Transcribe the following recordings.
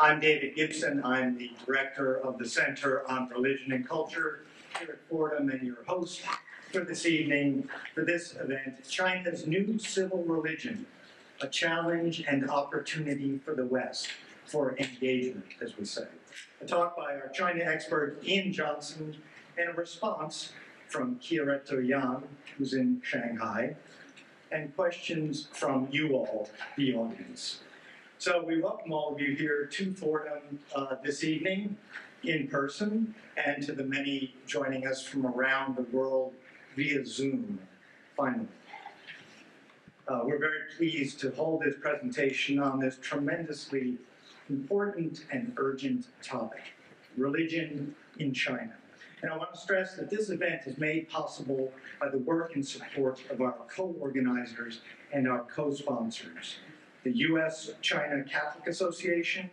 I'm David Gibson. I'm the director of the Center on Religion and Culture here at Fordham and your host for this evening for this event, China's New Civil Religion, a challenge and opportunity for the West for engagement, as we say. A talk by our China expert Ian Johnson and a response from Kyoreto Yan, who's in Shanghai, and questions from you all, the audience. So we welcome all of you here to Fordham uh, this evening in person and to the many joining us from around the world via Zoom, finally. Uh, we're very pleased to hold this presentation on this tremendously important and urgent topic, religion in China. And I want to stress that this event is made possible by the work and support of our co-organizers and our co-sponsors the U.S. China Catholic Association,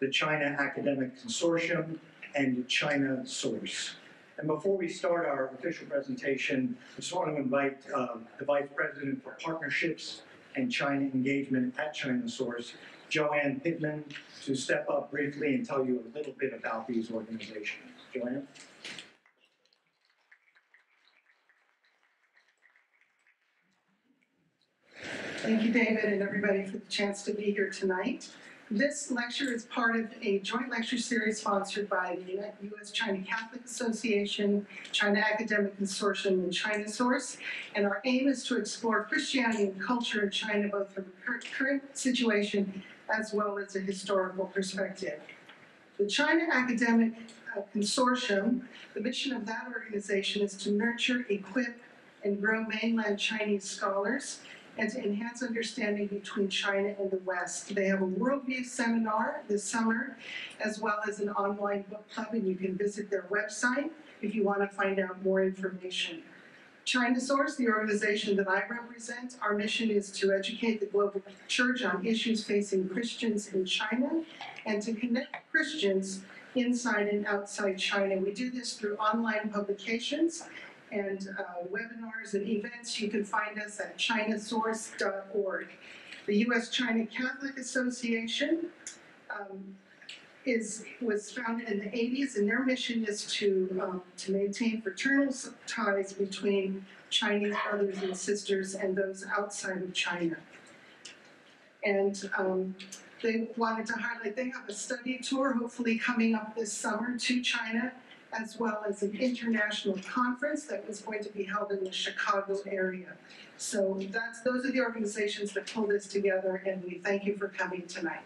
the China Academic Consortium, and China Source. And before we start our official presentation, I just want to invite uh, the Vice President for Partnerships and China Engagement at China Source, Joann Pittman, to step up briefly and tell you a little bit about these organizations. Joanne? Thank you, David, and everybody for the chance to be here tonight. This lecture is part of a joint lecture series sponsored by the U.S. China Catholic Association, China Academic Consortium, and China Source. And our aim is to explore Christianity and culture in China, both from the current situation as well as a historical perspective. The China Academic uh, Consortium, the mission of that organization is to nurture, equip, and grow mainland Chinese scholars and to enhance understanding between China and the West. They have a worldview seminar this summer, as well as an online book club, and you can visit their website if you want to find out more information. China Source, the organization that I represent, our mission is to educate the global church on issues facing Christians in China and to connect Christians inside and outside China. We do this through online publications and uh, webinars and events, you can find us at chinasource.org. The U.S. China Catholic Association um, is was founded in the 80s, and their mission is to um, to maintain fraternal ties between Chinese brothers and sisters and those outside of China. And um, they wanted to highlight they have a study tour, hopefully coming up this summer to China as well as an international conference that was going to be held in the Chicago area. So that's those are the organizations that pull this together, and we thank you for coming tonight.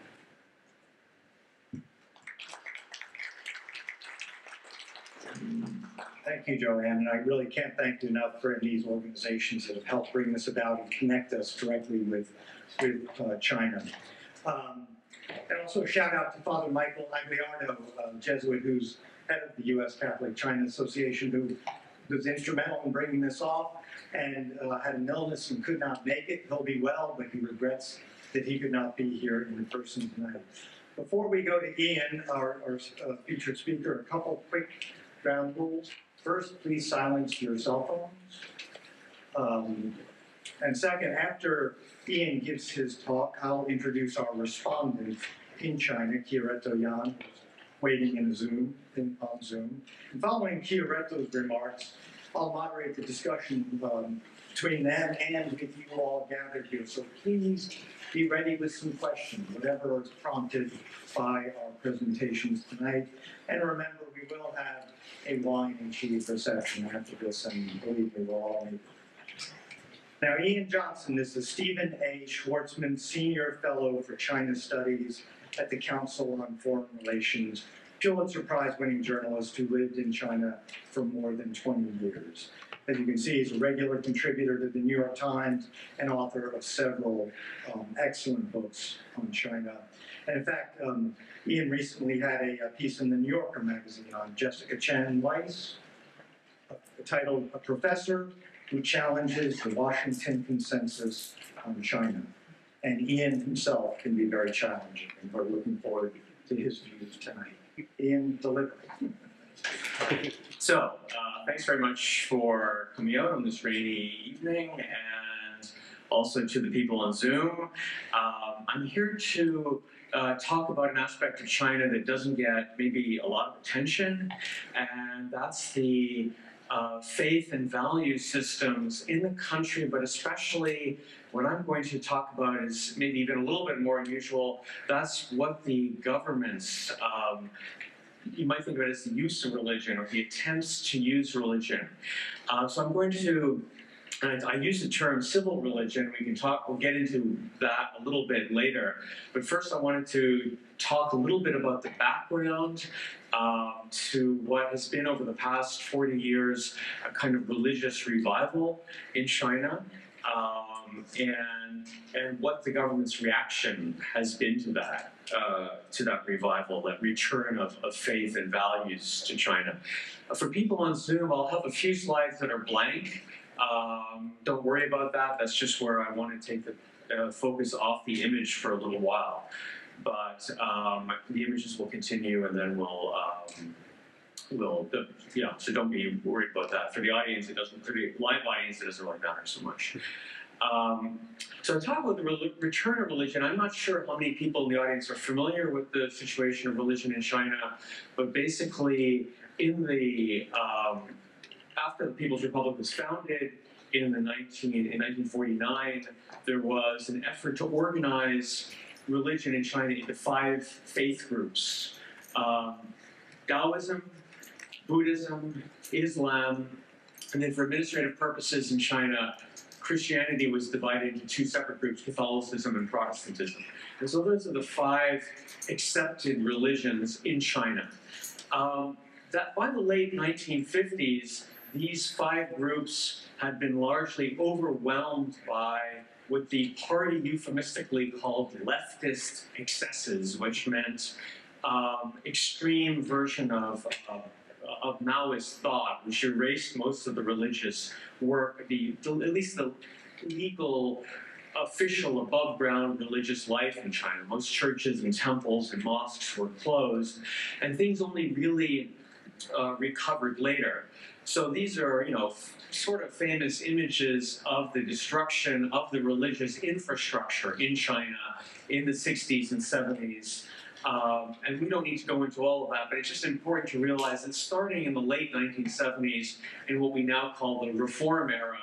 Thank you, Joanne, and I really can't thank you enough for these organizations that have helped bring this about and connect us directly with, with uh, China. Um, and also a shout out to Father Michael Agliardo, uh, Jesuit, who's head of the U.S. Catholic China Association, who was instrumental in bringing this off and uh, had an illness and could not make it. He'll be well, but he regrets that he could not be here in person tonight. Before we go to Ian, our, our uh, featured speaker, a couple quick ground rules. First, please silence your cell phones. Um, and second, after Ian gives his talk, I'll introduce our respondent in China, Kyoreto Yan, waiting in Zoom, in, on Zoom. And following Chiareto's remarks, I'll moderate the discussion um, between them and with you all gathered here. So please be ready with some questions, whatever is prompted by our presentations tonight. And remember, we will have a wine and cheese reception after this, and believe me, we'll all need now, Ian Johnson is the Stephen A. Schwarzman Senior Fellow for China Studies at the Council on Foreign Relations, Pulitzer Prize winning journalist who lived in China for more than 20 years. As you can see, he's a regular contributor to the New York Times and author of several um, excellent books on China. And in fact, um, Ian recently had a, a, piece in the New Yorker magazine on Jessica Chen Weiss, titled A Professor Who Challenges the Washington Consensus on China and Ian himself can be very challenging, and we're looking forward to his views tonight. Ian, delivery. So, uh, thanks very much for coming out on this rainy evening, and also to the people on Zoom. Um, I'm here to uh, talk about an aspect of China that doesn't get maybe a lot of attention, and that's the uh, faith and value systems in the country, but especially what I'm going to talk about is maybe even a little bit more unusual. That's what the governments, um, you might think of it as the use of religion or the attempts to use religion. Uh, so I'm going to and I use the term civil religion. We can talk, we'll get into that a little bit later. But first, I wanted to talk a little bit about the background um, to what has been over the past 40 years a kind of religious revival in China. Um, and and what the government's reaction has been to that uh, to that revival, that return of, of faith and values to China. For people on Zoom, I'll have a few slides that are blank. Um, don't worry about that. That's just where I want to take the uh, focus off the image for a little while. But um, the images will continue, and then we'll um, we'll the, yeah. So don't be worried about that. For the audience, it doesn't. For the live audience, it doesn't really matter so much. Um, so talk about the re- return of religion. I'm not sure how many people in the audience are familiar with the situation of religion in China, but basically, in the um, after the People's Republic was founded in the 19 in 1949, there was an effort to organize religion in China into five faith groups: um, Taoism, Buddhism, Islam, and then for administrative purposes in China, Christianity was divided into two separate groups: Catholicism and Protestantism. And so those are the five accepted religions in China. Um, that by the late 1950s, these five groups had been largely overwhelmed by what the party euphemistically called leftist excesses, which meant um, extreme version of, of, of Maoist thought, which erased most of the religious work, the, the at least the legal official above ground religious life in China. Most churches and temples and mosques were closed, and things only really uh, recovered later. So these are, you know, sort of famous images of the destruction of the religious infrastructure in China in the 60s and 70s. Um, and we don't need to go into all of that, but it's just important to realize that starting in the late 1970s, in what we now call the reform era,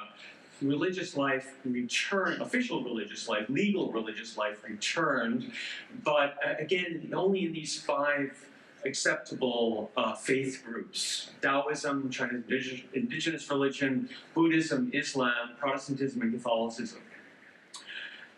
religious life returned, official religious life, legal religious life returned, but uh, again, only in these five acceptable uh, faith groups Taoism, China's indigenous, religion, Buddhism, Islam, Protestantism, and Catholicism.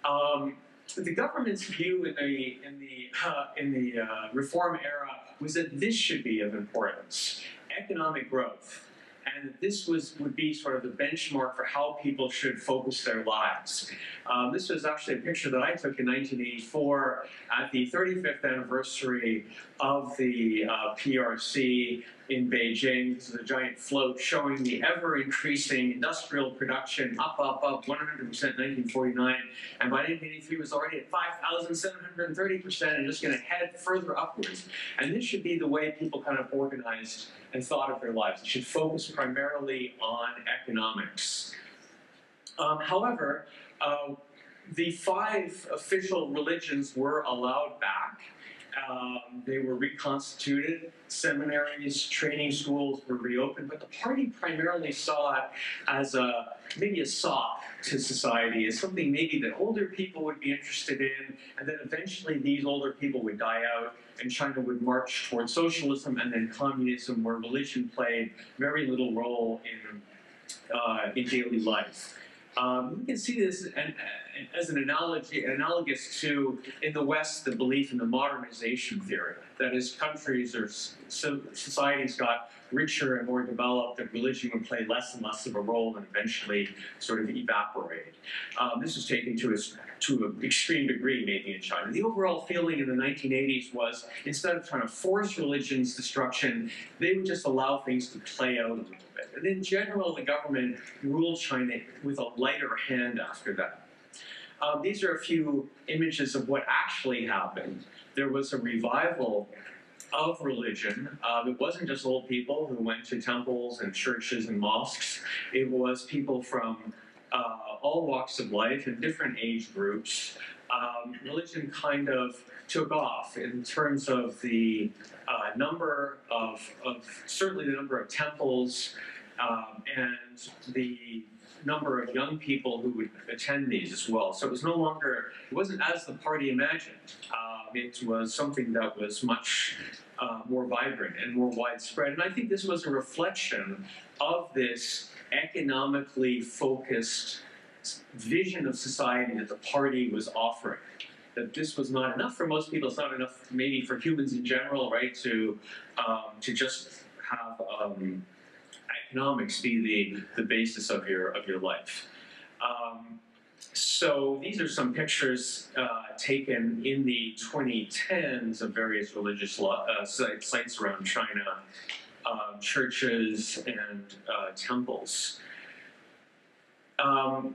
Um, the government's view in the in the uh, in the uh, reform era was that this should be of importance: economic growth, and this was would be sort of the benchmark for how people should focus their lives. Um, this was actually a picture that I took in 1984 at the 35th anniversary of the uh, PRC in Beijing. This is a giant float showing the ever increasing industrial production up, up, up, 100% 1949. And by 1983 was already at 5,730% and just going to head further upwards. And this should be the way people kind of organized and thought of their lives. It should focus primarily on economics. Um, however, uh, the five official religions were allowed back. Um, they were reconstituted. Seminaries, training schools were reopened, but the party primarily saw it as a maybe a sop to society, as something maybe that older people would be interested in, and then eventually these older people would die out, and China would march towards socialism and then communism, where religion played very little role in uh, in daily life. Um, we can see this as an analogy, analogous to in the West the belief in the modernization theory. That is, countries or societies got richer and more developed, that religion would play less and less of a role and eventually sort of evaporate. Um, this was taken to a, to an extreme degree, maybe in China. The overall feeling in the 1980s was instead of trying to force religion's destruction, they would just allow things to play out a little bit. And in general, the government ruled China with a lighter hand after that. Um, these are a few images of what actually happened. There was a revival of religion. Um, it wasn't just old people who went to temples and churches and mosques. It was people from uh, all walks of life and different age groups, um, religion kind of took off in terms of the uh, number of, of, certainly the number of temples um, and the number of young people who would attend these as well. So it was no longer, it wasn't as the party imagined. Um, it was something that was much uh, more vibrant and more widespread. And I think this was a reflection of this economically focused vision of society that the party was offering. That this was not enough for most people. It's not enough, maybe for humans in general, right? To um, to just have um, economics be the the basis of your of your life. Um, so these are some pictures uh, taken in the 2010s of various religious uh, sites, around China, um, churches and uh, temples. Um,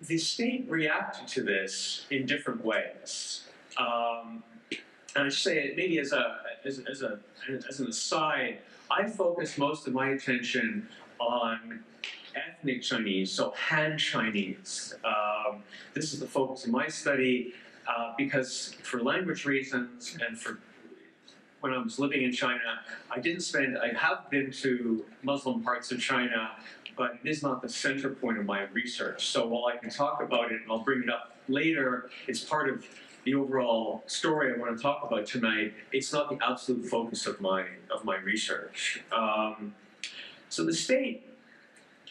the state reacted to this in different ways. Um, and I should say it maybe as a as, as a as an aside, I focus most of my attention on ethnic Chinese, so Han Chinese. Um, this is the focus of my study uh, because, for language reasons and for when I was living in China, I didn't spend. I have been to Muslim parts of China, but it is not the center point of my research. So while I can talk about it and I'll bring it up later, it's part of the overall story I want to talk about tonight. It's not the absolute focus of my of my research. Um, so the state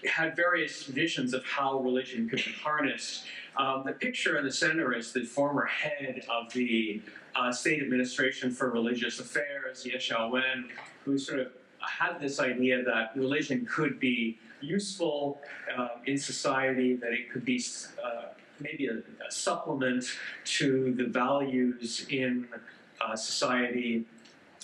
had various visions of how religion could be harnessed. Um, the picture in the center is the former head of the uh, State Administration for Religious Affairs, Ye Xiaowen, who sort of had this idea that religion could be useful uh, in society, that it could be uh, maybe a, a, supplement to the values in uh, society.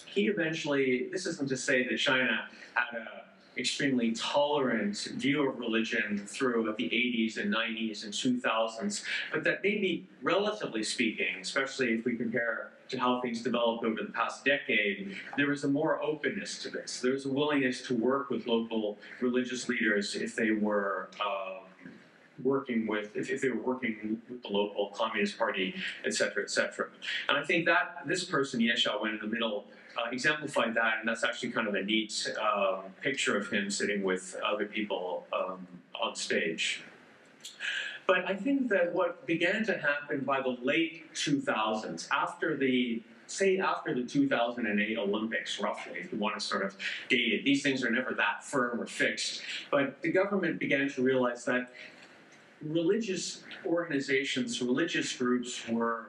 He eventually, this isn't to say that China had a extremely tolerant view of religion through the 80s and 90s and 2000s, but that maybe, relatively speaking, especially if we compare to how things developed over the past decade, there was a more openness to this. There was a willingness to work with local religious leaders if they were. Um, working with if, if they were working with the local communist party et cetera et cetera and i think that this person Ye Xiaowen in the middle uh, exemplified that, and that's actually kind of a neat um, picture of him sitting with other people um, on stage. But I think that what began to happen by the late 2000s, after the say after the 2008 Olympics, roughly, if you want to sort of date it, these things are never that firm or fixed. But the government began to realize that religious organizations, religious groups were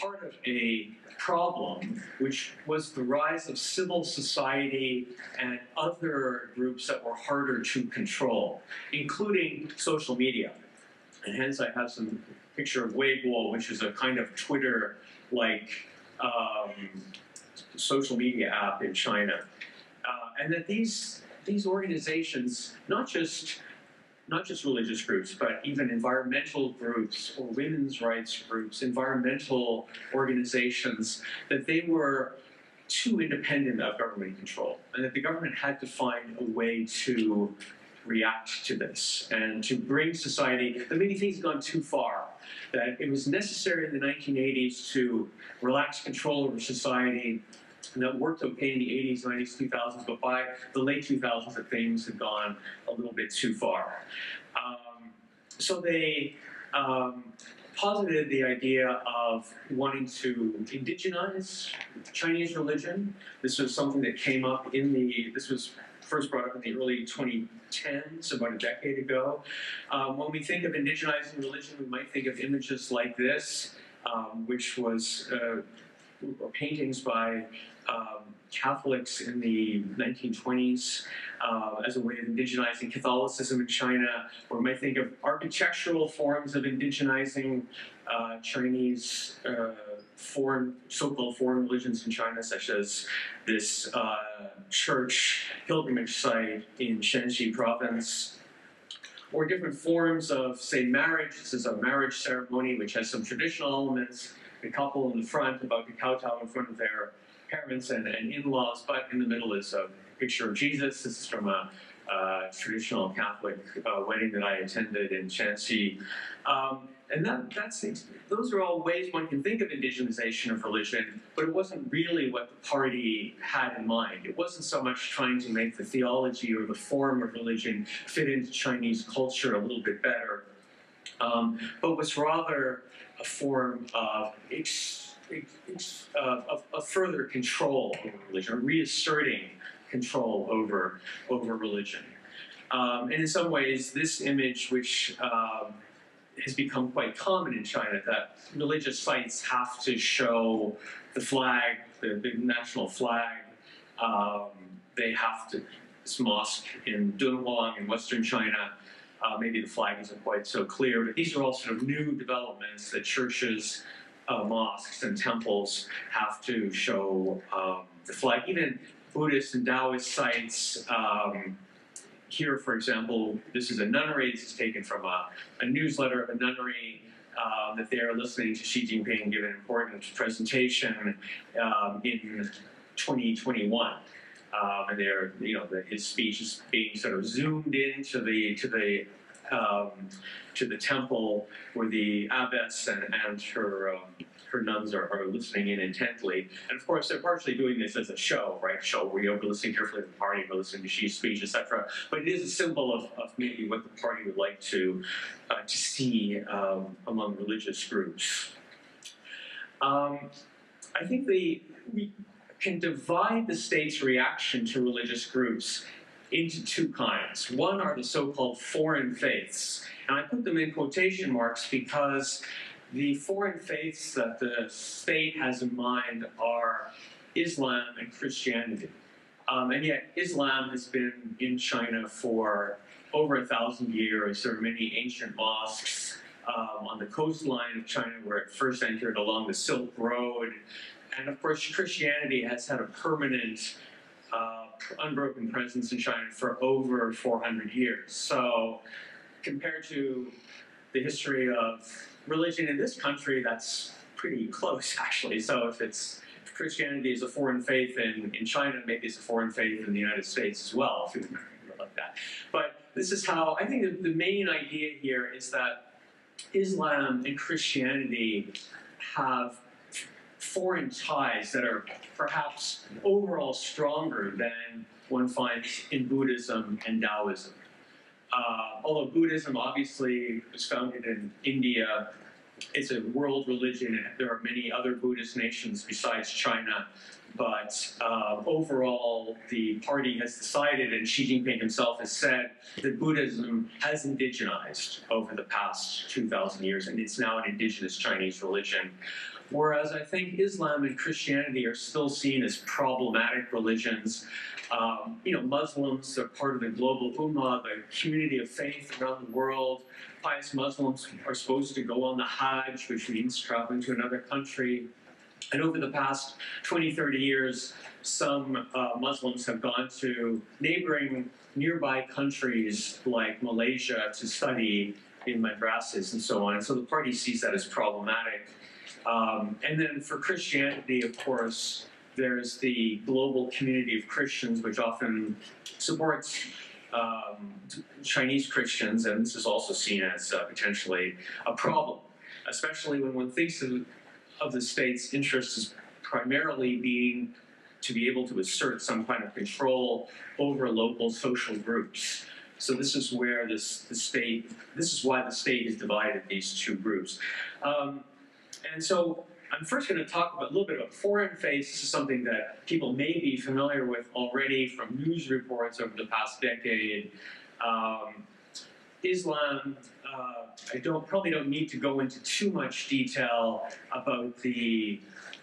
part of a problem, which was the rise of civil society and other groups that were harder to control, including social media. And hence I have some picture of Weibo, which is a kind of Twitter-like um, social media app in China. Uh, and that these, these organizations, not just not just religious groups, but even environmental groups or women's rights groups, environmental organizations, that they were too independent of government control, and that the government had to find a way to react to this and to bring society, that maybe things had gone too far, that it was necessary in the 1980s to relax control over society, and that worked okay in the 80s, 90s, 2000s, but by the late 2000s, that things had gone a little bit too far. Um, so they um, posited the idea of wanting to indigenize Chinese religion. This was something that came up in the, this was first brought up in the early 2010s, about a decade ago. Um, when we think of indigenizing religion, we might think of images like this, um, which was uh, paintings by um, Catholics in the 1920s uh, as a way of indigenizing Catholicism in China, or might think of architectural forms of indigenizing uh, Chinese uh, foreign, so-called foreign religions in China, such as this uh, church pilgrimage site in Shanxi province, or different forms of, say, marriage. This is a marriage ceremony which has some traditional elements. The couple in the front about to kowtow in front of their parents and, and in-laws, but in the middle is a picture of Jesus. This is from a traditional Catholic uh, wedding that I attended in Shanxi. Um, and that, that's those are all ways one can think of indigenization of religion, but it wasn't really what the party had in mind. It wasn't so much trying to make the theology or the form of religion fit into Chinese culture a little bit better, um, but was rather a form of, uh, of, of further control over religion, reasserting control over, over religion. Um, and in some ways, this image, which um, has become quite common in China that religious sites have to show the flag, the, the national flag. Um, they have to, this mosque in Dunhuang in western China, uh, maybe the flag isn't quite so clear, but these are all sort of new developments that churches, uh, mosques, and temples have to show um, the flag. Even Buddhist and Taoist sites, um, here, for example, this is a nunnery. This is taken from a, a newsletter of a nunnery um, that they are listening to Xi Jinping give an important presentation um, in 2021. Um, and they're, you know, the, his speech is being sort of zoomed into the to the um, to the temple where the abbess and, and her um, her nuns are, are listening in intently. And of course, they're partially doing this as a show, right? Show where you're listening carefully to the party, we're listening to Xi's speech, etc. But it is a symbol of, of maybe what the party would like to uh, to see um, among religious groups. Um, I think the we can divide the state's reaction to religious groups into two kinds. One are the so-called foreign faiths, and I put them in quotation marks because the foreign faiths that the state has in mind are Islam and Christianity. Um, and yet, Islam has been in China for over a thousand years. There are many ancient mosques um, on the coastline of China where it first entered along the Silk Road. And of course, Christianity has had a permanent, uh, unbroken presence in China for over 400 years. So, compared to the history of religion in this country, that's pretty close, actually. So, if it's if Christianity is a foreign faith in, in China, maybe it's a foreign faith in the United States as well, if you like that. But this is how I think the, the main idea here is that Islam and Christianity have foreign ties that are perhaps overall stronger than one finds in Buddhism and Taoism. Uh, although Buddhism obviously was founded in India, it's a world religion, and there are many other Buddhist nations besides China. But uh, overall, the party has decided, and Xi Jinping himself has said, that Buddhism has indigenized over the past 2,000 years, and it's now an indigenous Chinese religion. Whereas I think Islam and Christianity are still seen as problematic religions. Um, you know, Muslims are part of the global ummah, the community of faith around the world. Pious Muslims are supposed to go on the Hajj, which means traveling to another country. And over the past 20, 30 years, some uh, Muslims have gone to neighboring nearby countries like Malaysia to study in madrasas and so on. And so the party sees that as problematic. Um, and then for Christianity, of course, there's the global community of Christians, which often supports um, Chinese Christians, and this is also seen as uh, potentially a problem, especially when one thinks of, of the state's interests as primarily being to be able to assert some kind of control over local social groups. So this is where this the state. This is why the state has divided these two groups. Um, and so I'm first going to talk about, a little bit about foreign faiths. This is something that people may be familiar with already from news reports over the past decade. Um, Islam, uh, I don't probably don't need to go into too much detail about the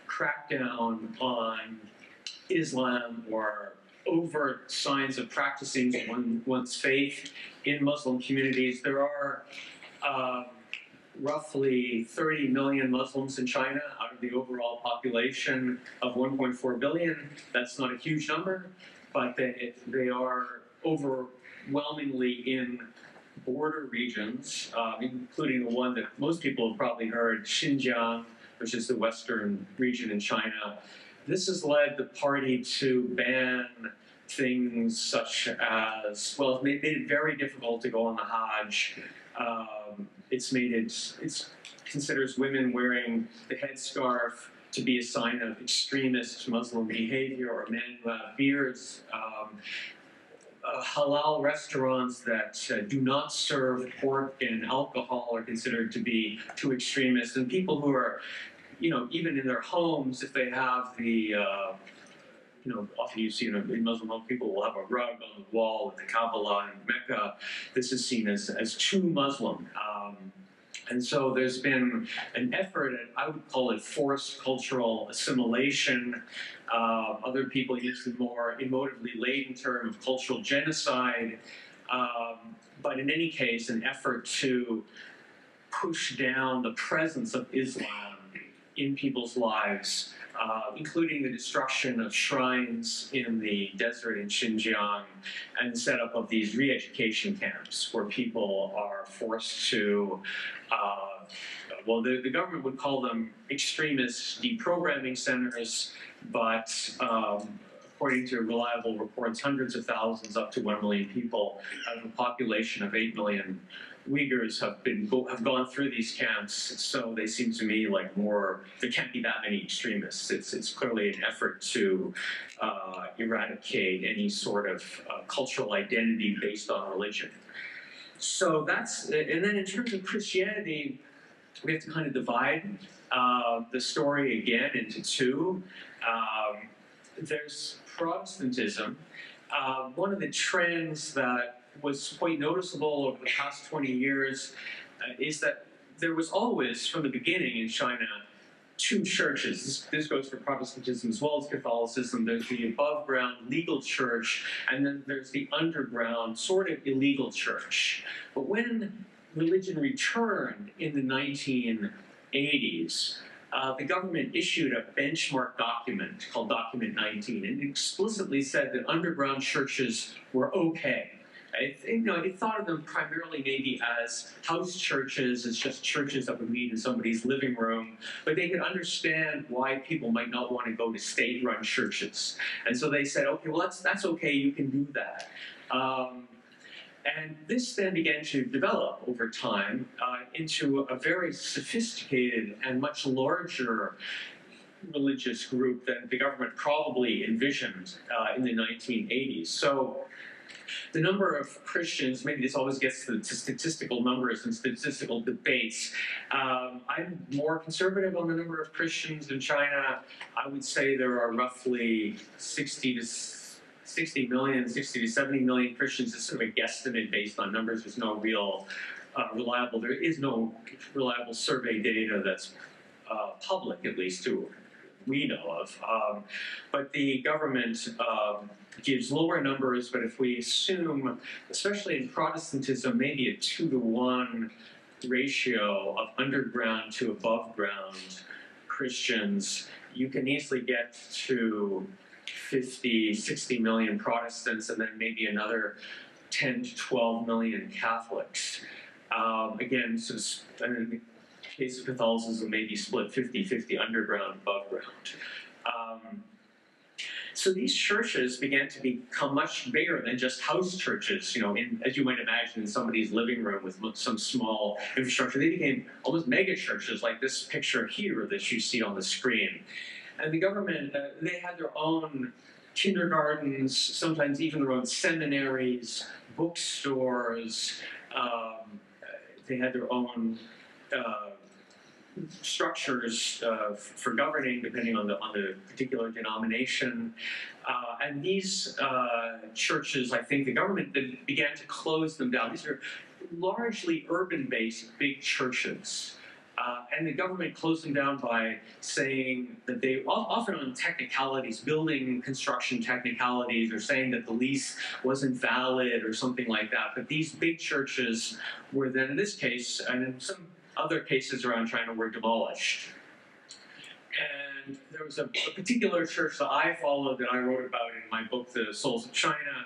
crackdown on Islam or overt signs of practicing one, one's faith in Muslim communities. There are uh, roughly 30 million Muslims in China out of the overall population of 1.4 billion. That's not a huge number, but they, they are overwhelmingly in border regions, uh, including the one that most people have probably heard, Xinjiang, which is the western region in China. This has led the party to ban things such as, well, made, made it very difficult to go on the Hajj. Um, it's made it, considers women wearing the headscarf to be a sign of extremist Muslim behavior, or men who have beards. Um, uh, halal restaurants that uh, do not serve pork and alcohol are considered to be too extremist, and people who are, you know, even in their homes, if they have the uh, you know, often you see in, in Muslim homes, people will have a rug on the wall with the Kabbalah in Mecca. This is seen as, as too Muslim. Um, and so there's been an effort, at, I would call it forced cultural assimilation. Uh, other people use the more emotively laden term of cultural genocide. Um, but in any case, an effort to push down the presence of Islam in people's lives uh, including the destruction of shrines in the desert in Xinjiang and the setup of these re-education camps where people are forced to, uh, well, the, the government would call them extremist deprogramming centers, but um, according to reliable reports, hundreds of thousands, up to 1 million people out of a population of 8 million Uyghurs have been have gone through these camps, so they seem to me like more. There can't be that many extremists. It's it's clearly an effort to uh, eradicate any sort of uh, cultural identity based on religion. So that's and then in terms of Christianity, we have to kind of divide uh, the story again into two. Um, there's Protestantism. Uh, one of the trends that was quite noticeable over the past 20 years uh, is that there was always, from the beginning in China, two churches. This, this, goes for Protestantism as well as Catholicism. There's the above ground legal church, and then there's the underground sort of illegal church. But when religion returned in the 1980s, uh, the government issued a benchmark document called Document 19 and explicitly said that underground churches were okay You know, they thought of them primarily maybe as house churches, as just churches that would meet in somebody's living room, but they could understand why people might not want to go to state-run churches. And so they said, okay, well, that's, that's okay, you can do that. Um, and this then began to develop over time uh, into a very sophisticated and much larger religious group than the government probably envisioned uh, in the 1980s. So the number of Christians, maybe this always gets to, statistical numbers and statistical debates. Um, I'm more conservative on the number of Christians in China. I would say there are roughly 60 to 60 million, 60 to 70 million Christians. It's sort of a guesstimate based on numbers. There's no real uh, reliable, there is no reliable survey data that's uh, public, at least to we know of. Um, but the government um, gives lower numbers, but if we assume, especially in Protestantism, maybe a two to one ratio of underground to above ground Christians, you can easily get to 50, 60 million Protestants and then maybe another 10 to 12 million Catholics. Um, again, so in the case of Catholicism, maybe split 50-50 underground, above ground. Um, so these churches began to become much bigger than just house churches, you know, in, as you might imagine, in somebody's living room with some small infrastructure. They became almost mega churches like this picture here that you see on the screen. And the government, uh, they had their own kindergartens, sometimes even their own seminaries, bookstores. Um, they had their own uh, structures uh, for governing, depending on the on the particular denomination. Uh, and these uh, churches, I think, the government began to close them down. These are largely urban-based big churches. Uh, and the government closed them down by saying that they often on technicalities, building construction technicalities, or saying that the lease wasn't valid or something like that. But these big churches were then, in this case, and in some other cases around China were demolished. And there was a, a, particular church that I followed that I wrote about in my book, The Souls of China.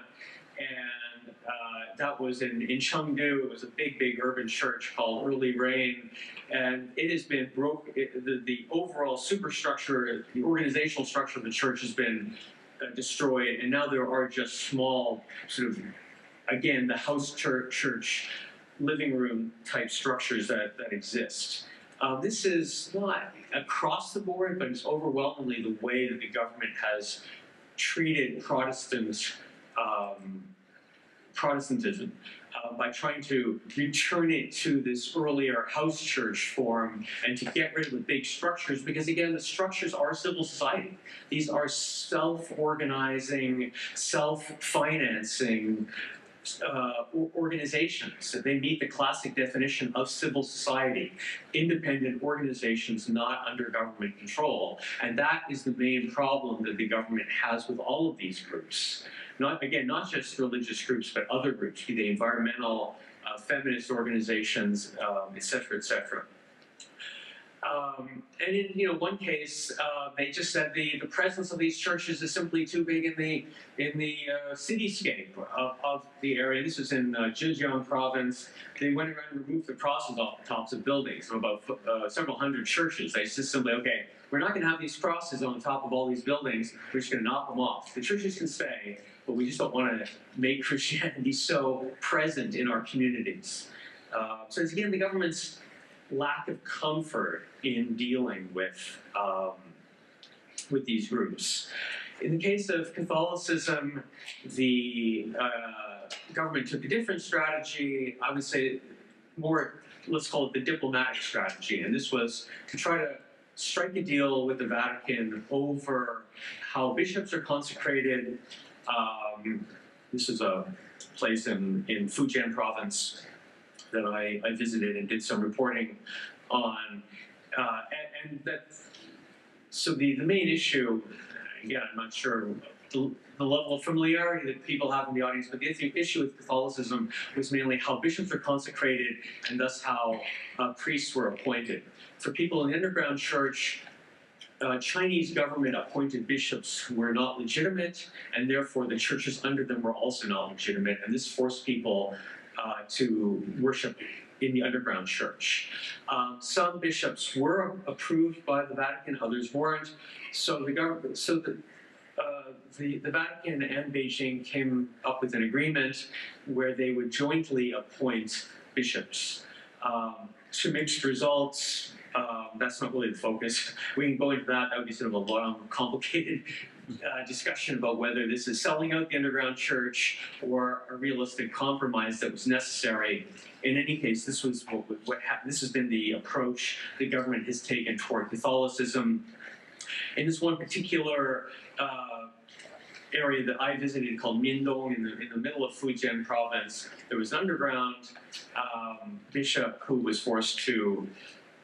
And uh, that was in, in Chengdu. It was a big, big urban church called Early Rain. And it has been broke, it, the, the overall superstructure, the organizational structure of the church has been uh, destroyed, and now there are just small, sort of, again, the house church, church living room type structures that, that exist. Uh, this is not across the board, but it's overwhelmingly the way that the government has treated Protestant um, Protestantism uh, by trying to return it to this earlier house church form and to get rid of the big structures because again the structures are civil society these are self-organizing self-financing uh, organizations. They meet the classic definition of civil society independent organizations not under government control. And that is the main problem that the government has with all of these groups. Not again not just religious groups but other groups be they environmental uh, feminist organizations um, et cetera et cetera um, and in you know one case uh, they just said the, the presence of these churches is simply too big in the in the uh, cityscape of, of the area. This was in uh, Zhejiang province. They went around and removed the crosses off the tops of buildings from about uh, several hundred churches. They just simply okay we're not going to have these crosses on top of all these buildings. We're just going to knock them off. The churches can stay but we just don't want to make Christianity so present in our communities. Uh, so it's again the government's lack of comfort in dealing with um, with these groups. In the case of Catholicism, the uh, government took a different strategy. I would say more, let's call it the diplomatic strategy, and this was to try to strike a deal with the Vatican over how bishops are consecrated um, this is a place in, in Fujian province that I, I visited and did some reporting on. Uh, and, and that, so the, the main issue, again, I'm not sure the, the level of familiarity that people have in the audience, but the issue with Catholicism was mainly how bishops were consecrated and thus how uh, priests were appointed. For people in the underground church, uh, Chinese government appointed bishops who were not legitimate, and therefore the churches under them were also not legitimate, and this forced people uh, to worship in the underground church. Um, some bishops were approved by the Vatican, others weren't. So the government, so the uh, the, the Vatican and Beijing came up with an agreement where they would jointly appoint bishops. Um, to mixed results, um, that's not really the focus. We can go into that. That would be sort of a long, complicated uh, discussion about whether this is selling out the underground church or a realistic compromise that was necessary. In any case, this was what, what happened. This has been the approach the government has taken toward Catholicism. In this one particular uh, area that I visited called Mindong in the, in the middle of Fujian province, there was an underground um, bishop who was forced to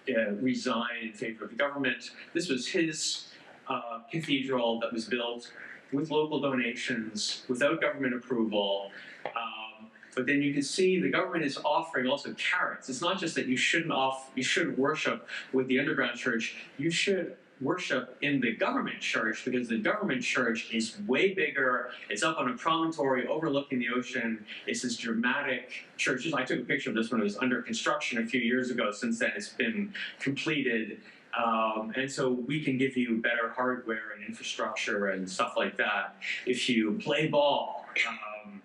uh, resign in favor of the government. This was his uh, cathedral that was built with local donations, without government approval. Um, but then you can see the government is offering also carrots. It's not just that you shouldn't off, you shouldn't worship with the underground church. You should worship in the government church because the government church is way bigger. It's up on a promontory overlooking the ocean. It's this dramatic church. I took a picture of this when it was under construction a few years ago. Since then, it's been completed. Um, and so we can give you better hardware and infrastructure and stuff like that if you play ball. Um,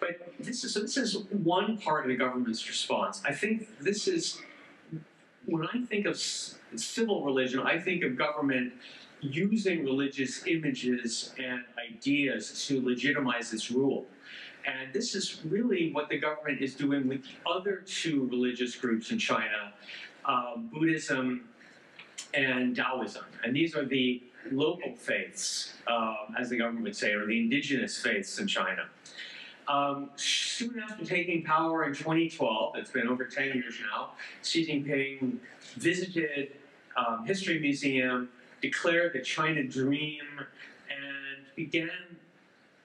but this is so this is one part of the government's response. I think this is when I think of civil religion, I think of government using religious images and ideas to legitimize its rule. And this is really what the government is doing with the other two religious groups in China um, Buddhism and Taoism. And these are the local faiths, um, as the government would say, or the indigenous faiths in China. Um, soon after taking power in 2012, it's been over 10 years now, Xi Jinping visited um, History Museum, declared the China Dream, and began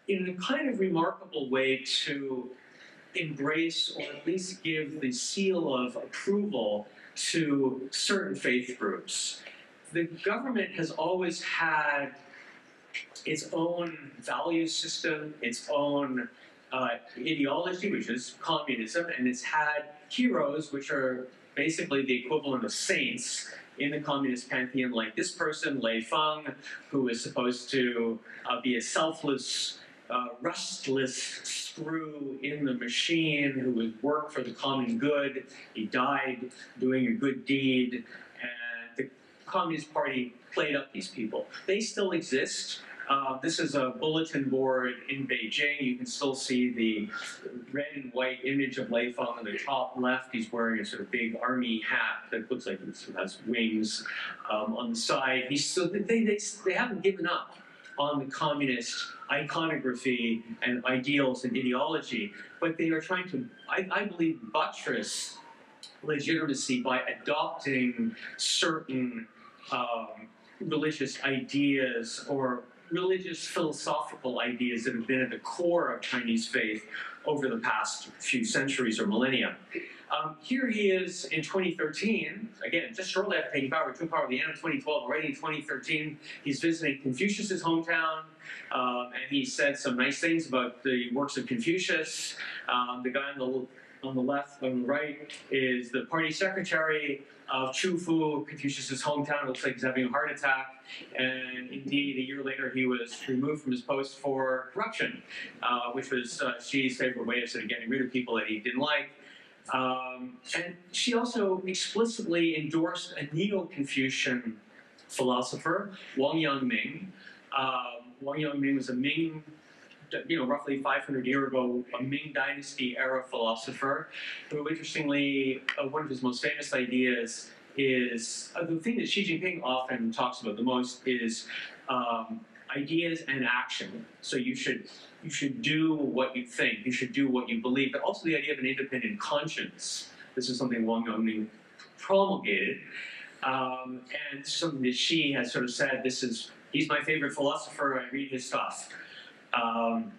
in a kind of remarkable way to embrace or at least give the seal of approval to certain faith groups. The government has always had its own value system, its own uh, ideology, which is communism, and it's had heroes, which are basically the equivalent of saints in the communist pantheon, like this person, Lei Feng, who is supposed to uh, be a selfless, uh, restless screw in the machine who would work for the common good. He died doing a good deed, and the Communist Party played up these people. They still exist. Uh, this is a bulletin board in Beijing. You can still see the red and white image of Lei Feng on the top left. He's wearing a sort of big army hat that looks like it has wings um, on the side. He's so they, they, they haven't given up on the communist iconography and ideals and ideology, but they are trying to, I, I believe, buttress legitimacy by adopting certain um, religious ideas or religious philosophical ideas that have been at the core of Chinese faith over the past few centuries or millennia. Um, here he is in 2013, again, just shortly after taking power, took power at the end of 2012, already in 2013, he's visiting Confucius's hometown, um, and he said some nice things about the works of Confucius. Um, the guy on the on the left, on the right, is the party secretary of Qufu, Confucius's hometown. It looks like he's having a heart attack. And indeed, a year later, he was removed from his post for corruption, uh, which was uh, Xi's favorite way of sort of getting rid of people that he didn't like. Um, and Xi also explicitly endorsed a neo-Confucian philosopher, Wang Yangming. Um, Wang Yangming was a Ming you know, roughly 500 year ago, a Ming Dynasty era philosopher, who, interestingly, uh, one of his most famous ideas is uh, the thing that Xi Jinping often talks about the most is um, ideas and action. So you should you should do what you think, you should do what you believe, but also the idea of an independent conscience. This is something Wang Yangming promulgated, um, and something that Xi has sort of said. This is he's my favorite philosopher. I read his stuff. Um,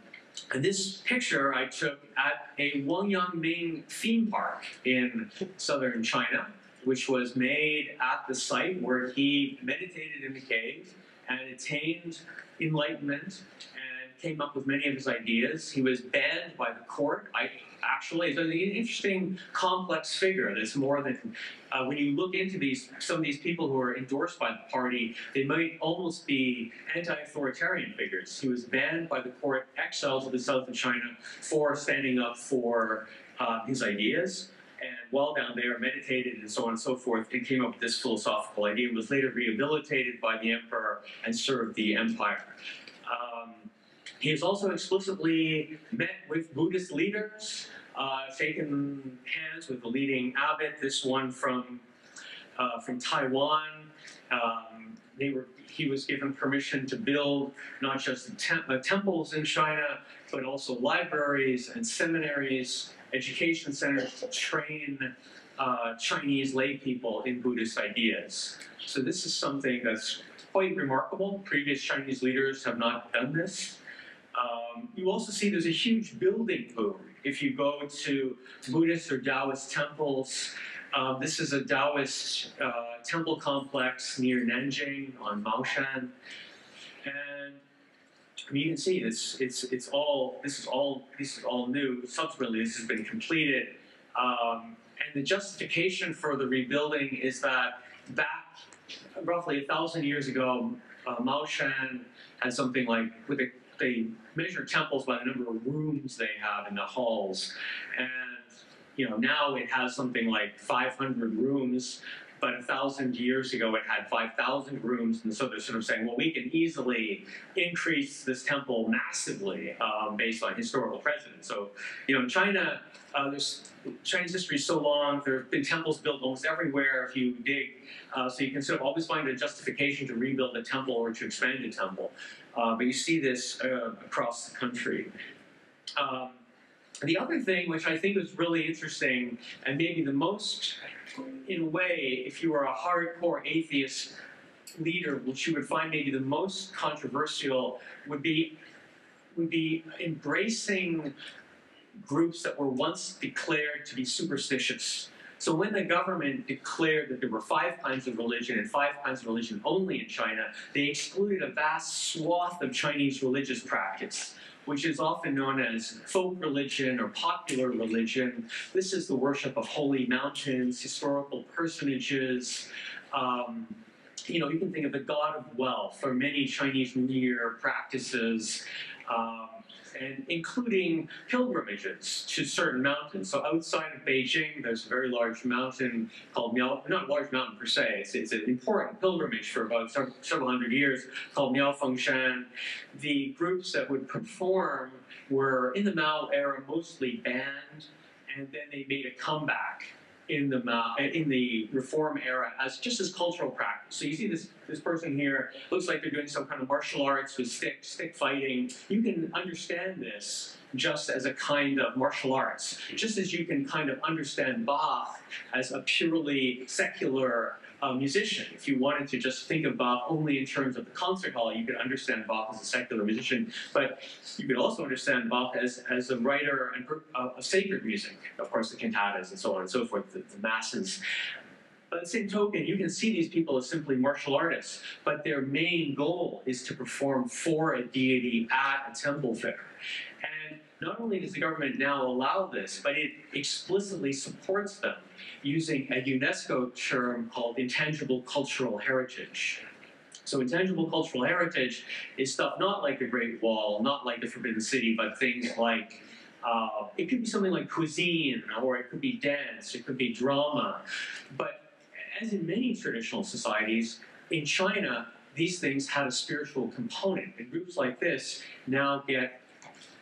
and this picture I took at a Wangyangming theme park in southern China, which was made at the site where he meditated in the cave and attained enlightenment and came up with many of his ideas. He was banned by the court. I actually is an interesting, complex figure. That's more than uh, when you look into these some of these people who are endorsed by the party, they might almost be anti-authoritarian figures. He was banned by the court, exiled to the south of China for standing up for uh, his ideas. And while down there, meditated and so on and so forth, and came up with this philosophical idea. Was later rehabilitated by the emperor and served the empire. Um, he has also explicitly met with Buddhist leaders, uh, shaken hands with the leading abbot, this one from, uh, from Taiwan. Um, they were, he was given permission to build not just tem uh, temples in China, but also libraries and seminaries, education centers to train uh, Chinese lay people in Buddhist ideas. So this is something that's quite remarkable. Previous Chinese leaders have not done this. Um, you also see there's a huge building boom. If you go to Buddhist or Taoist temples, um, this is a Taoist uh, temple complex near Nanjing on Maoshan. And You can see it's, it's, it's all, this is all, this is all new. Subsequently, this has been completed. Um, and the justification for the rebuilding is that back roughly a thousand years ago, uh, Mao Shan had something like, with a they measure temples by the number of rooms they have in the halls. And you know, now it has something like 500 rooms, but a thousand years ago it had 5,000 rooms, and so they're sort of saying, well, we can easily increase this temple massively um, based on historical precedent. So, you know, in China, uh, there's Chinese history is so long. There have been temples built almost everywhere if you dig. Uh, so you can sort of always find a justification to rebuild a temple or to expand a temple. Uh, but you see this uh, across the country. Um, the other thing, which I think is really interesting, and maybe the most, in a way, if you were a hardcore atheist leader, which you would find maybe the most controversial, would be would be embracing groups that were once declared to be superstitious. So when the government declared that there were five kinds of religion and five kinds of religion only in China, they excluded a vast swath of Chinese religious practice which is often known as folk religion or popular religion. This is the worship of holy mountains, historical personages, um, you know, you can think of the god of wealth for many Chinese New Year practices, um, and including pilgrimages to certain mountains. So outside of Beijing, there's a very large mountain called Miao, not a large mountain per se, it's, it's an important pilgrimage for about several, several hundred years called Miaofengshan. The groups that would perform were in the Mao era mostly banned, and then they made a comeback in the in the Reform era as just as cultural practice. So you see this this person here looks like they're doing some kind of martial arts with stick stick fighting. You can understand this just as a kind of martial arts, just as you can kind of understand Bach as a purely secular uh, musician. If you wanted to just think of Bach only in terms of the concert hall, you could understand Bach as a secular musician. But you could also understand Bach as, as a writer and uh, of sacred music, of course, the cantatas and so on and so forth, the, the masses. At the same token, you can see these people as simply martial artists, but their main goal is to perform for a deity at a temple fair. Not only does the government now allow this, but it explicitly supports them using a UNESCO term called intangible cultural heritage. So intangible cultural heritage is stuff not like the Great Wall, not like the Forbidden City, but things like uh, it could be something like cuisine, or it could be dance, it could be drama. But as in many traditional societies, in China, these things had a spiritual component. And groups like this now get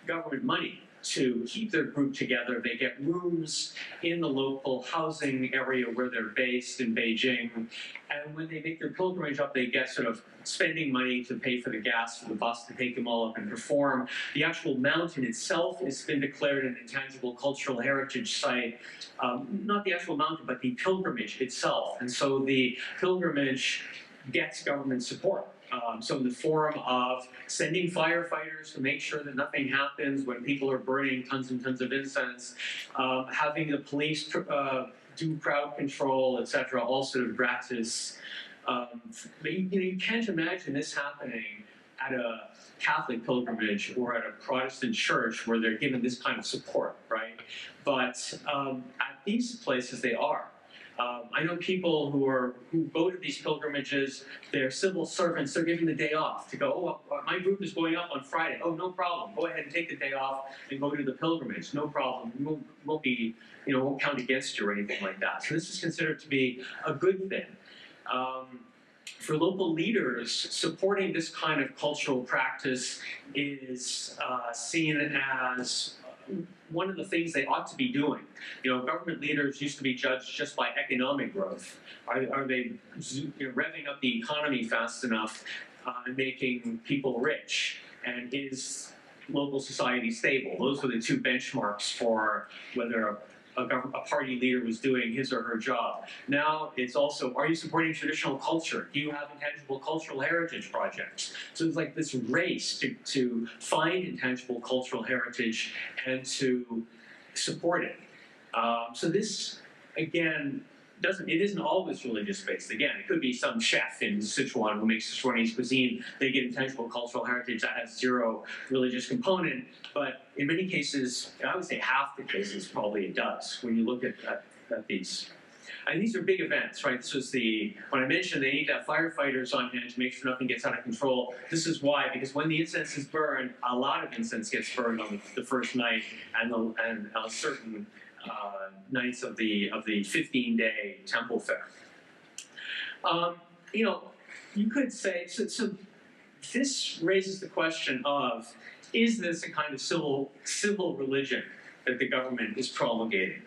government money to keep their group together. They get rooms in the local housing area where they're based in Beijing. And when they make their pilgrimage up, they get sort of spending money to pay for the gas for the bus to take them all up and perform. The actual mountain itself has been declared an intangible cultural heritage site. Um, not the actual mountain, but the pilgrimage itself. And so the pilgrimage gets government support. Um, so in the form of sending firefighters to make sure that nothing happens when people are burning tons and tons of incense, um, having the police uh, do crowd control, etc., all sort of gratis. Um, but you, you, know, you can't imagine this happening at a Catholic pilgrimage or at a Protestant church where they're given this kind of support, right? But um, at these places, they are. Um, I know people who are who go to these pilgrimages. They're civil servants. They're giving the day off to go. Oh, my group is going up on Friday. Oh, no problem. Go ahead and take the day off and go to the pilgrimage. No problem. Won't, won't be you know won't count against you or anything like that. So this is considered to be a good thing. Um, for local leaders, supporting this kind of cultural practice is uh, seen as one of the things they ought to be doing. You know, government leaders used to be judged just by economic growth. Are, are they you know, revving up the economy fast enough uh, and making people rich? And is local society stable? Those were the two benchmarks for whether a, a, party leader was doing his or her job. Now it's also, are you supporting traditional culture? Do you have intangible cultural heritage projects? So it's like this race to, to find intangible cultural heritage and to support it. Um, so this, again, doesn't it isn't always religious based. Again, it could be some chef in Sichuan who makes Sichuanese cuisine. They get intangible cultural heritage that has zero religious component. But in many cases, I would say half the cases probably it does when you look at, at, at these. And these are big events, right? This was the, when I mentioned they need to have firefighters on hand to make sure nothing gets out of control. This is why, because when the incense is burned, a lot of incense gets burned on the, the first night, and, the, and a certain uh, nights of the of the 15 day temple fair. Um, you know, you could say so, so. This raises the question of: Is this a kind of civil civil religion that the government is promulgating?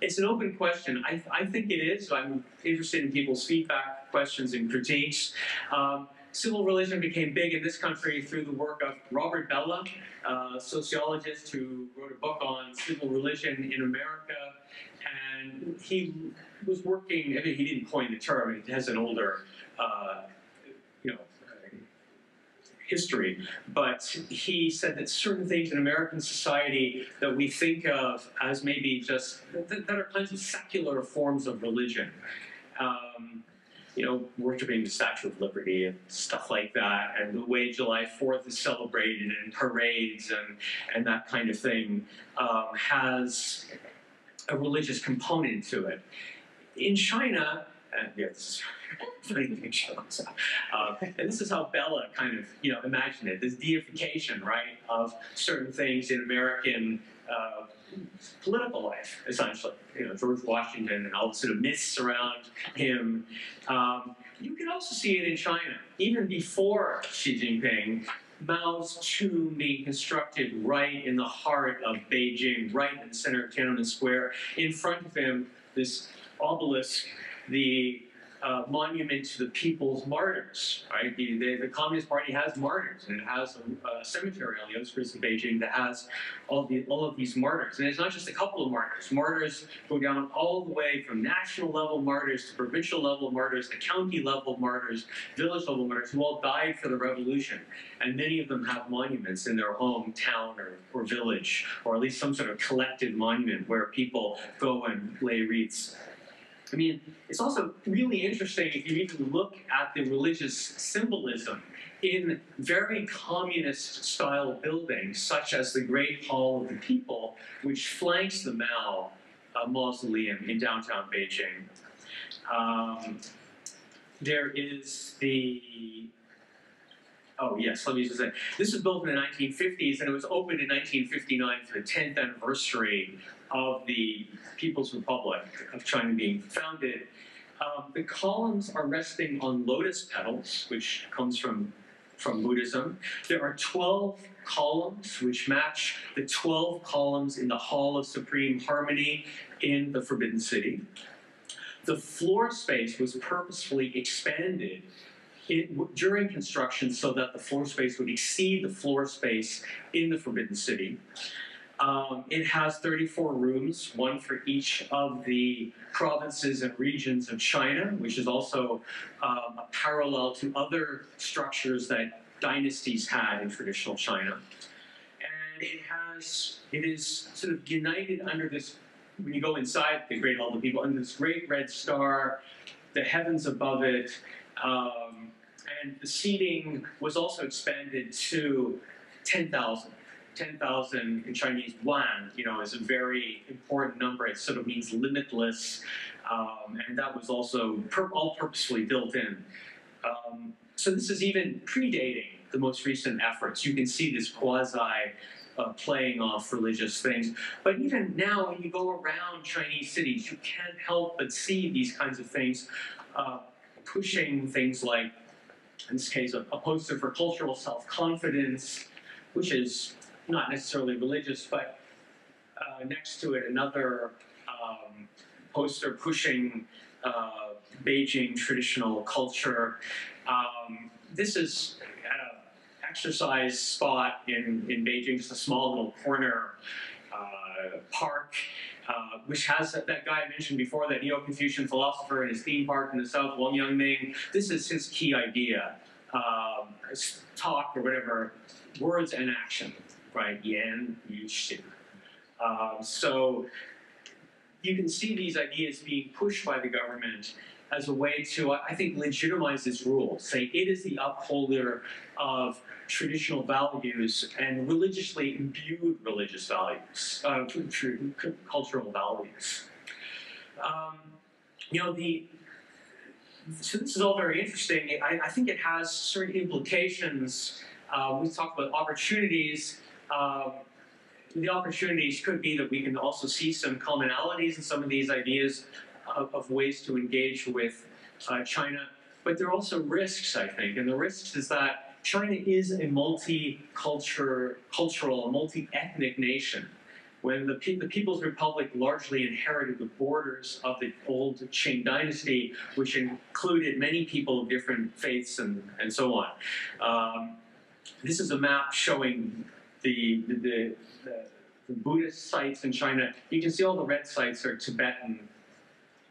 It's an open question. I, I think it is. I'm interested in people's feedback, questions, and critiques. Um, civil religion became big in this country through the work of Robert Bellah, a sociologist who wrote a book on civil religion in America. And he was working, I mean, he didn't coin the term, it has an older, uh, you know, history, but he said that certain things in American society that we think of as maybe just, that, that are kinds of secular forms of religion. Um, you know, worshiping the Statue of Liberty and stuff like that, and the way July 4th is celebrated and parades and, and that kind of thing um, has a religious component to it. In China, and this is funny thing shows. Uh, and this is how Bellah kind of, you know, imagined it, this deification, right, of certain things in American uh, political life, essentially. You know, George Washington and all the sort of myths around him. Um, you can also see it in China, even before Xi Jinping. Mao's tomb being constructed right in the heart of Beijing, right in the center of Tiananmen Square. In front of him, this obelisk, the uh, monument to the people's martyrs, right? The, the, the Communist Party has martyrs, and it has a, a cemetery on the outskirts of Beijing that has all, the, all of these martyrs. And it's not just a couple of martyrs. Martyrs go down all the way from national level martyrs to provincial level martyrs to county level martyrs, village level martyrs, who all died for the revolution. And many of them have monuments in their hometown or, or village, or at least some sort of collected monument where people go and lay wreaths. I mean, it's also really interesting if you even look at the religious symbolism in very communist style buildings, such as the Great Hall of the People, which flanks the Mao uh, Mausoleum in downtown Beijing. Um, there is the Oh yes, let me just say this was built in the 1950s and it was opened in 1959 for the 10th anniversary of the People's Republic of China being founded. Um, the columns are resting on lotus petals, which comes from from Buddhism. There are 12 columns which match the 12 columns in the Hall of Supreme Harmony in the Forbidden City. The floor space was purposefully expanded during construction so that the floor space would exceed the floor space in the Forbidden City. Um, it has 34 rooms, one for each of the provinces and regions of China, which is also um, a parallel to other structures that dynasties had in traditional China. And it has, it is sort of united under this, when you go inside the Great Hall of the People, under this great red star, the heavens above it, um, and the seating was also expanded to 10,000. 10,000 in Chinese, yuan, you know, is a very important number. It sort of means limitless, um, and that was also all purposefully built in. Um, so this is even predating the most recent efforts. You can see this quasi uh, playing off religious things. But even now, when you go around Chinese cities, you can't help but see these kinds of things uh, pushing things like, in this case, a, a poster for cultural self-confidence, which is not necessarily religious, but uh, next to it another um, poster pushing uh, Beijing traditional culture. Um, this is at an exercise spot in, in Beijing, just a small little corner uh, park. Uh, which has that, that guy I mentioned before, that Neo-Confucian philosopher in his theme park in the south, Wang Yangming. This is his key idea. Um, talk or whatever, words and action right? Yan, Yu. Um, so you can see these ideas being pushed by the government as a way to, I think, legitimize this rule. Say it is the upholder of traditional values and religiously imbued religious values, uh, cultural values. Um, you know, the so this is all very interesting. I, I think it has certain implications. Uh, we talk about opportunities um, the opportunities could be that we can also see some commonalities in some of these ideas of, of ways to engage with uh, China. But there are also risks, I think, and the risks is that China is a multicultural, multi-ethnic nation. When the, the People's Republic largely inherited the borders of the old Qing dynasty, which included many people of different faiths and, and so on. Um, this is a map showing the, the, the, the Buddhist sites in China, you can see all the red sites are Tibetan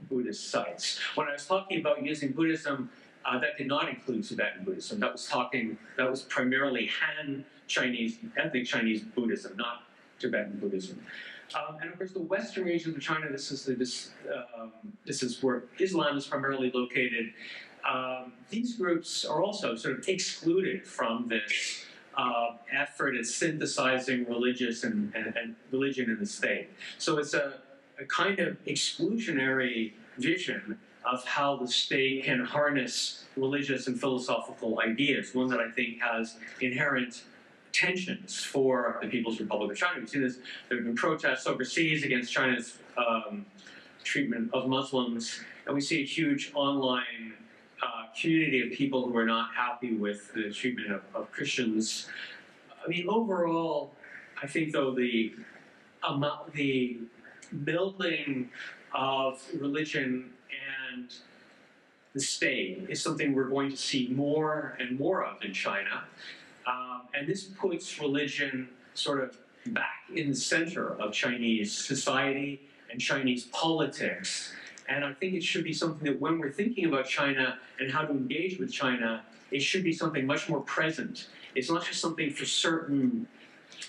Buddhist sites. When I was talking about using Buddhism, uh, that did not include Tibetan Buddhism. That was talking, that was primarily Han Chinese, ethnic Chinese Buddhism, not Tibetan Buddhism. Um, and of course, the western region of China, this is, the, this, um, this is where Islam is primarily located. Um, these groups are also sort of excluded from this uh, effort at synthesizing religious and, and, and, religion in the state. So it's a, a kind of exclusionary vision of how the state can harness religious and philosophical ideas, one that I think has inherent tensions for the People's Republic of China. We've seen this, there have been protests overseas against China's um, treatment of Muslims, and we see a huge online uh, community of people who are not happy with the treatment of, of Christians. I mean, overall, I think though the amount, the building of religion and the state is something we're going to see more and more of in China. Um, and this puts religion sort of back in the center of Chinese society and Chinese politics. And I think it should be something that when we're thinking about China and how to engage with China, it should be something much more present. It's not just something for certain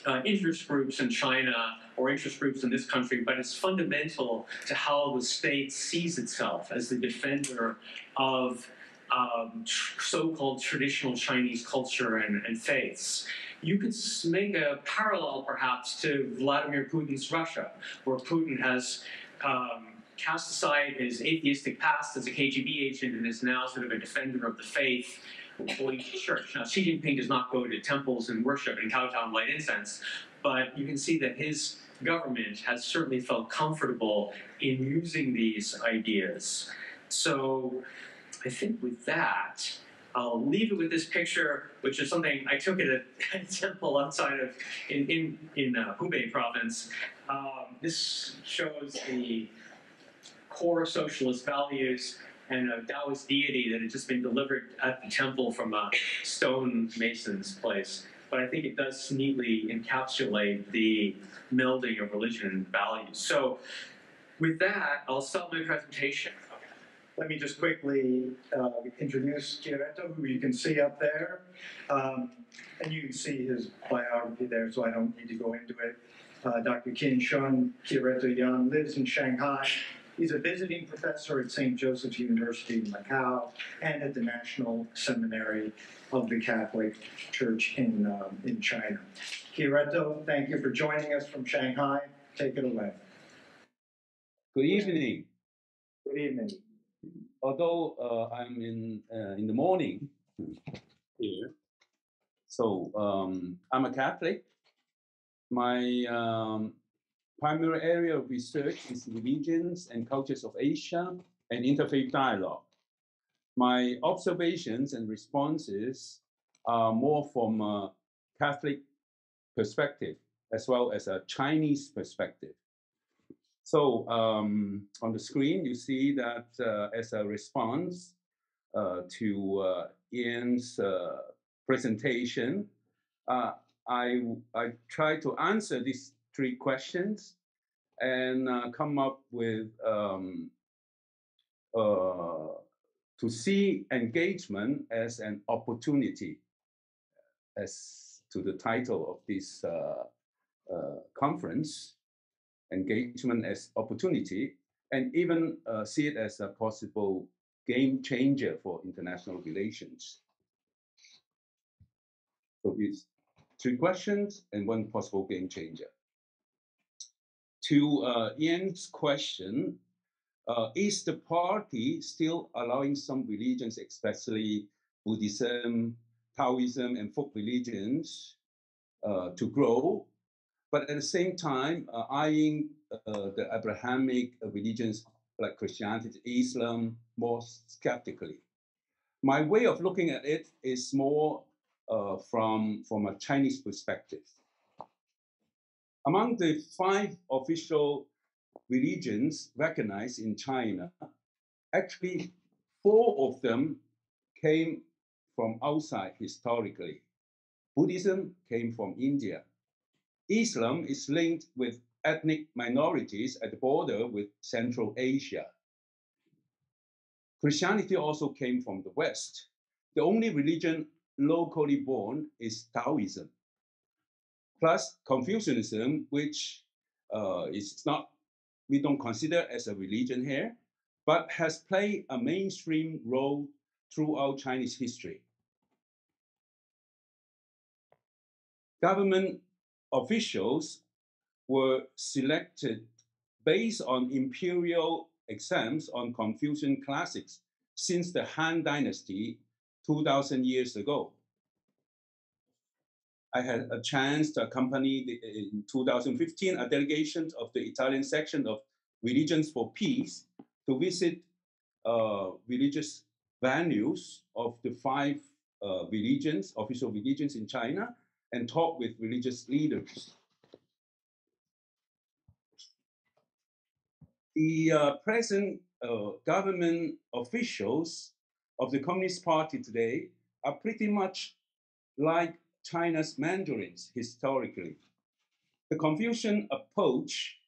uh, interest groups in China or interest groups in this country, but it's fundamental to how the state sees itself as the defender of um, tr- so-called traditional Chinese culture and, and faiths. You could make a parallel, perhaps, to Vladimir Putin's Russia, where Putin has um, cast aside his atheistic past as a KGB agent and is now sort of a defender of the faith, going to church. Now, Xi Jinping does not go to temples and worship and kowtow and light incense, but you can see that his government has certainly felt comfortable in using these ideas. So, I think with that, I'll leave it with this picture, which is something I took at a, at a temple outside of in in in uh, Hubei province. Um, this shows the core socialist values and a Taoist deity that had just been delivered at the temple from a stone mason's place. But I think it does neatly encapsulate the melding of religion and values. So, with that, I'll stop my presentation. Let me just quickly uh, introduce Chiaretto, who you can see up there. Um, and you can see his biography there, so I don't need to go into it. Uh, Dr. Qin Shun Chiaretto Yan lives in Shanghai. He's a visiting professor at St. Joseph's University in Macau and at the National Seminary of the Catholic Church in, um, in China. Chiaretto, thank you for joining us from Shanghai. Take it away. Good evening. Good evening. Although uh, I'm in uh, in the morning here, so um, I'm a Catholic. My um, primary area of research is religions and cultures of Asia and interfaith dialogue. My observations and responses are more from a Catholic perspective as well as a Chinese perspective. So um, on the screen, you see that uh, as a response uh, to uh, Ian's uh, presentation, uh, I, I try to answer these three questions and uh, come up with um, to see engagement as an opportunity, as to the title of this conference engagement as opportunity, and even uh, see it as a possible game changer for international relations. So it's three questions and one possible game changer. To uh, Ian's question, uh, is the party still allowing some religions, especially Buddhism, Taoism, and folk religions, uh, to grow but at the same time uh, eyeing uh, the Abrahamic religions like Christianity, Islam more skeptically. My way of looking at it is more uh, from, from a Chinese perspective. Among the five official religions recognized in China, actually four of them came from outside historically. Buddhism came from India, Islam is linked with ethnic minorities at the border with Central Asia. Christianity also came from the West. The only religion locally born is Taoism. Plus Confucianism, which uh, is not, we don't consider as a religion here, but has played a mainstream role throughout Chinese history. Government officials were selected based on imperial exams on Confucian classics since the Han Dynasty 2,000 years ago. I had a chance to accompany the, in 2015 a delegation of the Italian section of Religions for Peace to visit uh, religious venues of the five uh, religions, official religions in China, and talk with religious leaders. The uh, present uh, government officials of the Communist Party today are pretty much like China's mandarins historically. The Confucian approach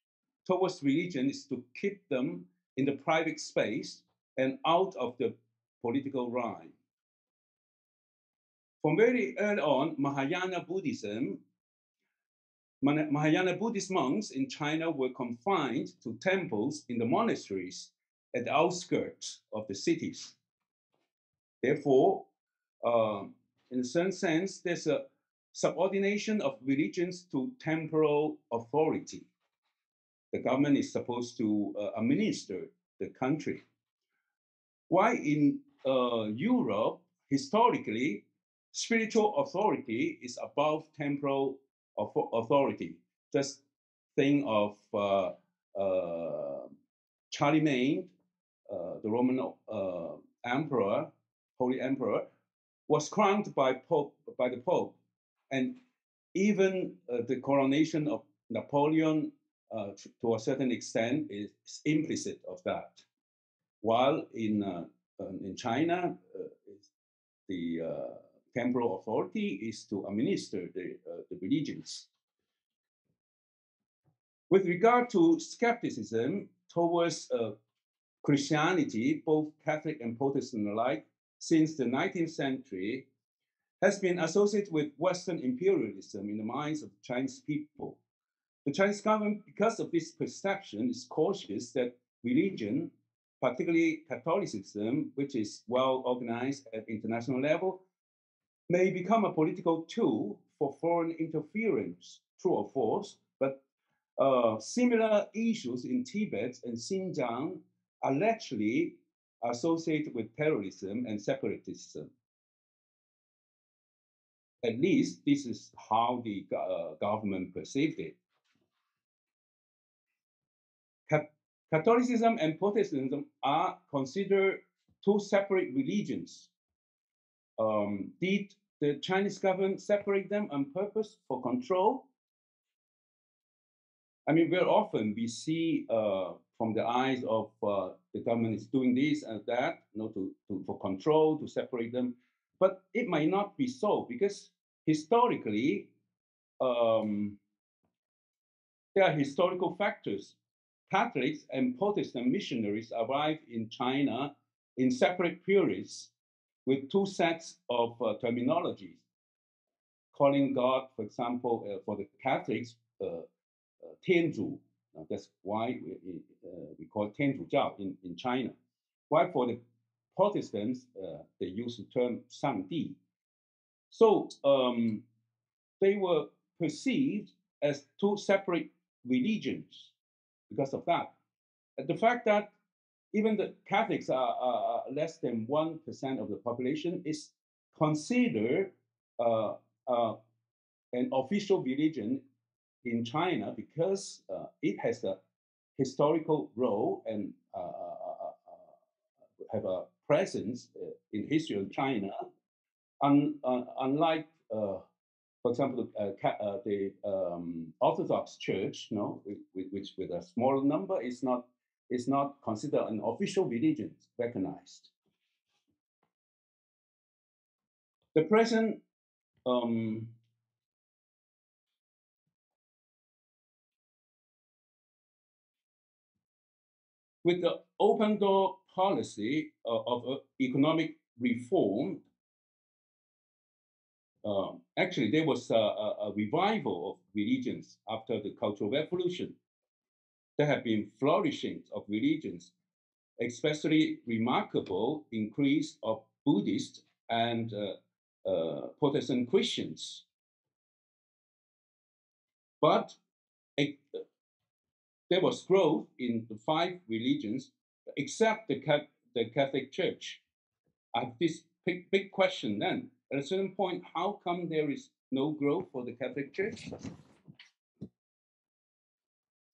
towards religion is to keep them in the private space and out of the political realm. From very early on, Mahayana Buddhism, Mahayana Buddhist monks in China were confined to temples in the monasteries at the outskirts of the cities. Therefore, uh, in a certain sense, there's a subordination of religions to temporal authority. The government is supposed to uh, administer the country. Why in uh, Europe, historically, spiritual authority is above temporal authority. Just think of uh, uh, Charlemagne, uh, the Roman uh, emperor, Holy Emperor, was crowned by Pope by the Pope, and even uh, the coronation of Napoleon, uh, to a certain extent, is implicit of that. While in uh, um, in China, uh, the uh, temporal authority is to administer the, the religions. With regard to skepticism towards Christianity, both Catholic and Protestant alike, since the 19th century has been associated with Western imperialism in the minds of Chinese people. The Chinese government, because of this perception, is cautious that religion, particularly Catholicism, which is well organized at international level, may become a political tool for foreign interference, true or false, but uh, similar issues in Tibet and Xinjiang allegedly associated with terrorism and separatism. At least this is how the uh, government perceived it. Catholicism and Protestantism are considered two separate religions. Um, did the Chinese government separate them on purpose for control? I mean, very often we see uh, from the eyes of uh, the government is doing this and that, you know, to, to, for control, to separate them. But it might not be so because historically, um, there are historical factors. Catholics and Protestant missionaries arrived in China in separate periods with two sets of uh, terminologies. Calling God, for example, uh, for the Catholics, uh, uh 天主, uh, that's why we, uh, we call Tianzhujiao in, in China. Why for the Protestants, uh, they use the term Shangdi. So um, they were perceived as two separate religions because of that. The fact that even the Catholics are, are less than 1% of the population is considered uh, uh, an official religion in China because uh, it has a historical role and uh, uh, uh, have a presence in history of China, Un, unlike, for example, the um, Orthodox Church, no, which with a small number is not is not considered an official religion recognized. The present um, with the open door policy of, of uh, economic reform, uh, actually there was a, a, a, revival of religions after the Cultural Revolution. There have been flourishing of religions, especially remarkable increase of Buddhist and uh, uh, Protestant Christians. But there was growth in the five religions except the, the Catholic Church. I have this big, big question then. At a certain point, how come there is no growth for the Catholic Church?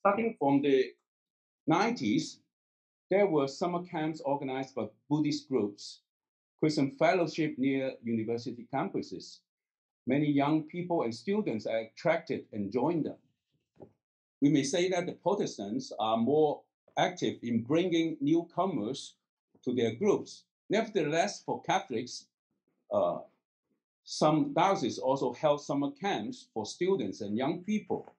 Starting from the 90s, there were summer camps organized by Buddhist groups, Christian fellowship near university campuses. Many young people and students are attracted and join them. We may say that the Protestants are more active in bringing newcomers to their groups. Nevertheless, for Catholics, uh, some dioceses also held summer camps for students and young people.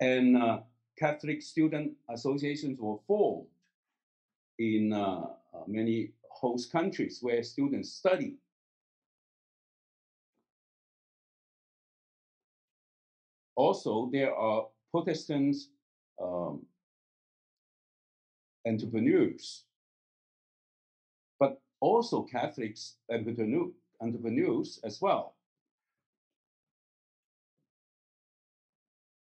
And uh, Catholic student associations were formed in uh, uh, many host countries where students study. Also, there are Protestant um, entrepreneurs, but also Catholics entrepreneur, entrepreneurs as well,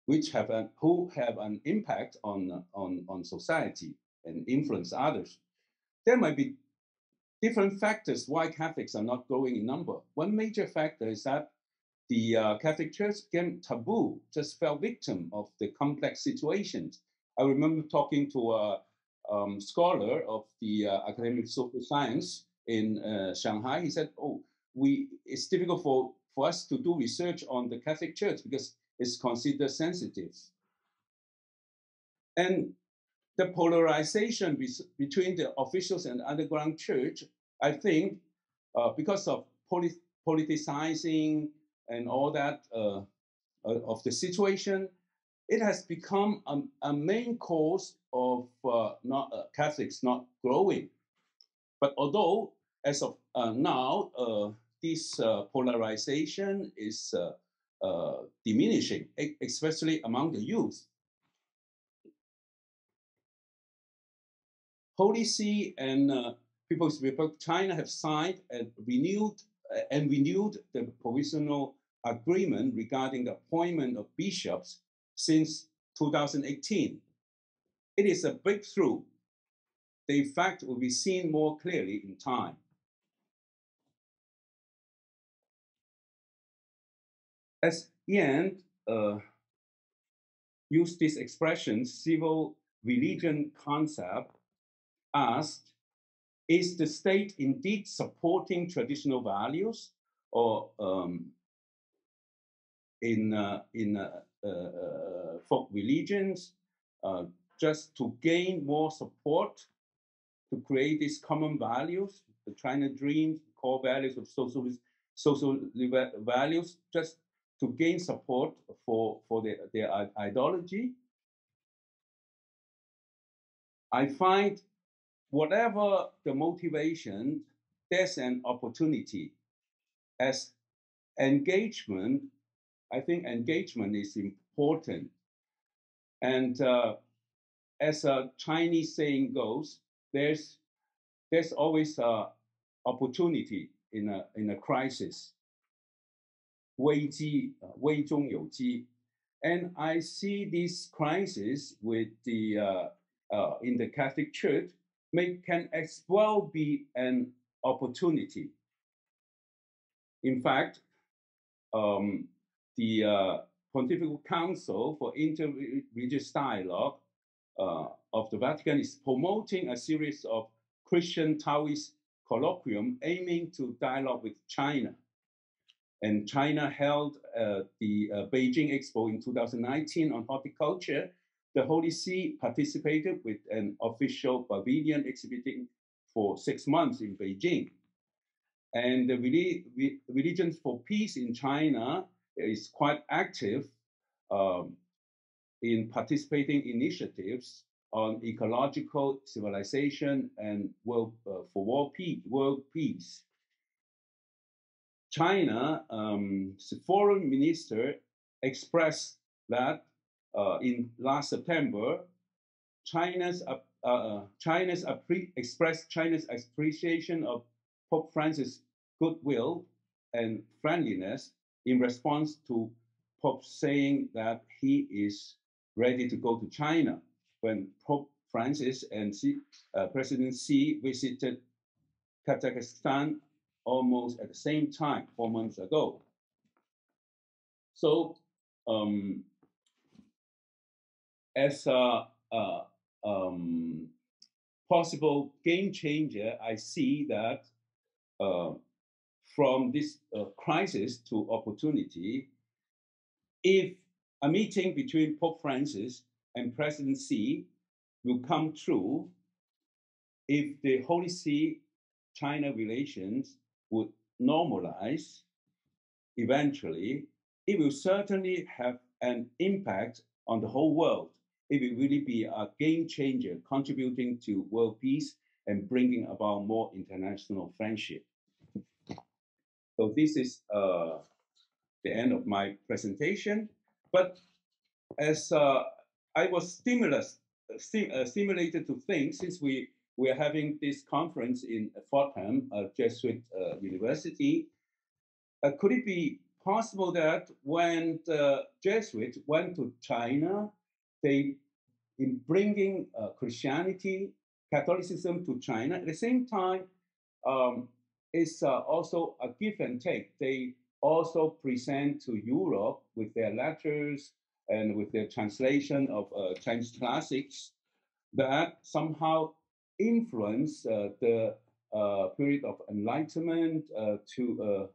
which have an, who have an impact on, on, on society and influence others. There might be different factors why Catholics are not growing in number. One major factor is that the uh, Catholic Church became taboo, just fell victim of the complex situations. I remember talking to a um, scholar of the uh, Academy of Social Science in uh, Shanghai. He said, "Oh, we it's difficult for, for us to do research on the Catholic Church because it's considered sensitive." And the polarization be- between the officials and underground church, I think, uh, because of polit- politicizing and all that uh, uh, of the situation, it has become a, a main cause of uh, not uh, Catholics not growing. But although as of uh, now, uh, this polarization is diminishing, especially among the youth. Holy See and People's Republic of China have signed and renewed and renewed the provisional agreement regarding the appointment of bishops since 2018. It is a breakthrough. The effect will be seen more clearly in time. As Ian uh, used this expression, civil religion concept, asked, is the state indeed supporting traditional values or um, in, uh, in uh, uh, uh, folk religions uh, just to gain more support to create these common values, the China dream, core values of social, social values, just to gain support for, for their, their ideology. I find whatever the motivation, there's an opportunity. As engagement, I think engagement is important. And uh, as a Chinese saying goes, there's there's always a opportunity in a in a crisis. 危机，呃危中有机。And I see this crisis with the uh, uh, in the Catholic Church may can as well be an opportunity. In fact, um, the uh, Pontifical Council for Interreligious Dialogue uh, of the Vatican is promoting a series of Christian Taoist colloquium aiming to dialogue with China. And China held uh, the uh, Beijing Expo in 2019 on horticulture. The Holy See participated with an official pavilion exhibiting for six months in Beijing. And the reli- re- Religion for Peace in China is quite active um, in participating initiatives on ecological civilization and world, uh, for world peace, world peace. China, um, foreign minister expressed that uh, in last September, China's uh, uh, China's expressed China's appreciation of Pope Francis' goodwill and friendliness in response to Pope saying that he is ready to go to China when Pope Francis and Xi, uh, President Xi visited Kazakhstan almost at the same time, four months ago. So, um, as a, a um, possible game changer, I see that uh, from this uh, crisis to opportunity, if a meeting between Pope Francis and President Xi will come true, if the Holy See China relations would normalize eventually, it will certainly have an impact on the whole world. It will really be a game changer, contributing to world peace and bringing about more international friendship. So this is uh, the end of my presentation. But as uh, I was stimulus, sti- uh, stimulated to think, since we we are having this conference in Fordham, a Jesuit uh, university, uh, could it be possible that when the Jesuits went to China, they, in bringing uh, Christianity, Catholicism to China, at the same time, um, it's uh, also a give and take. They also present to Europe with their letters and with their translation of uh, Chinese classics that somehow influence uh, the uh, period of enlightenment uh, to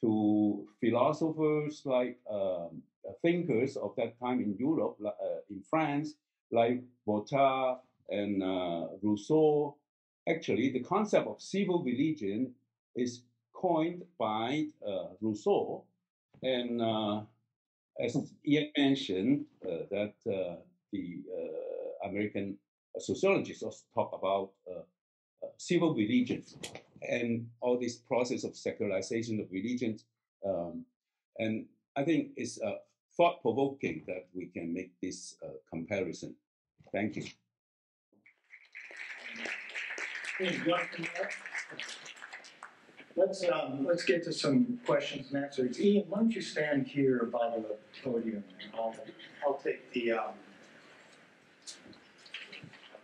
to philosophers like um, thinkers of that time in Europe, uh, in France, like Voltaire and uh, Rousseau. Actually, the concept of civil religion is coined by uh, Rousseau, and as Ian mentioned, that the American sociologists also talk about uh, civil religions and all this process of secularization of religions. Um, and I think it's uh, thought provoking that we can make this uh, comparison. Thank you. Hey, you want to come up? Let's, um, let's get to some questions and answers. Ian, why don't you stand here by the podium? and I'll, I'll take the, um,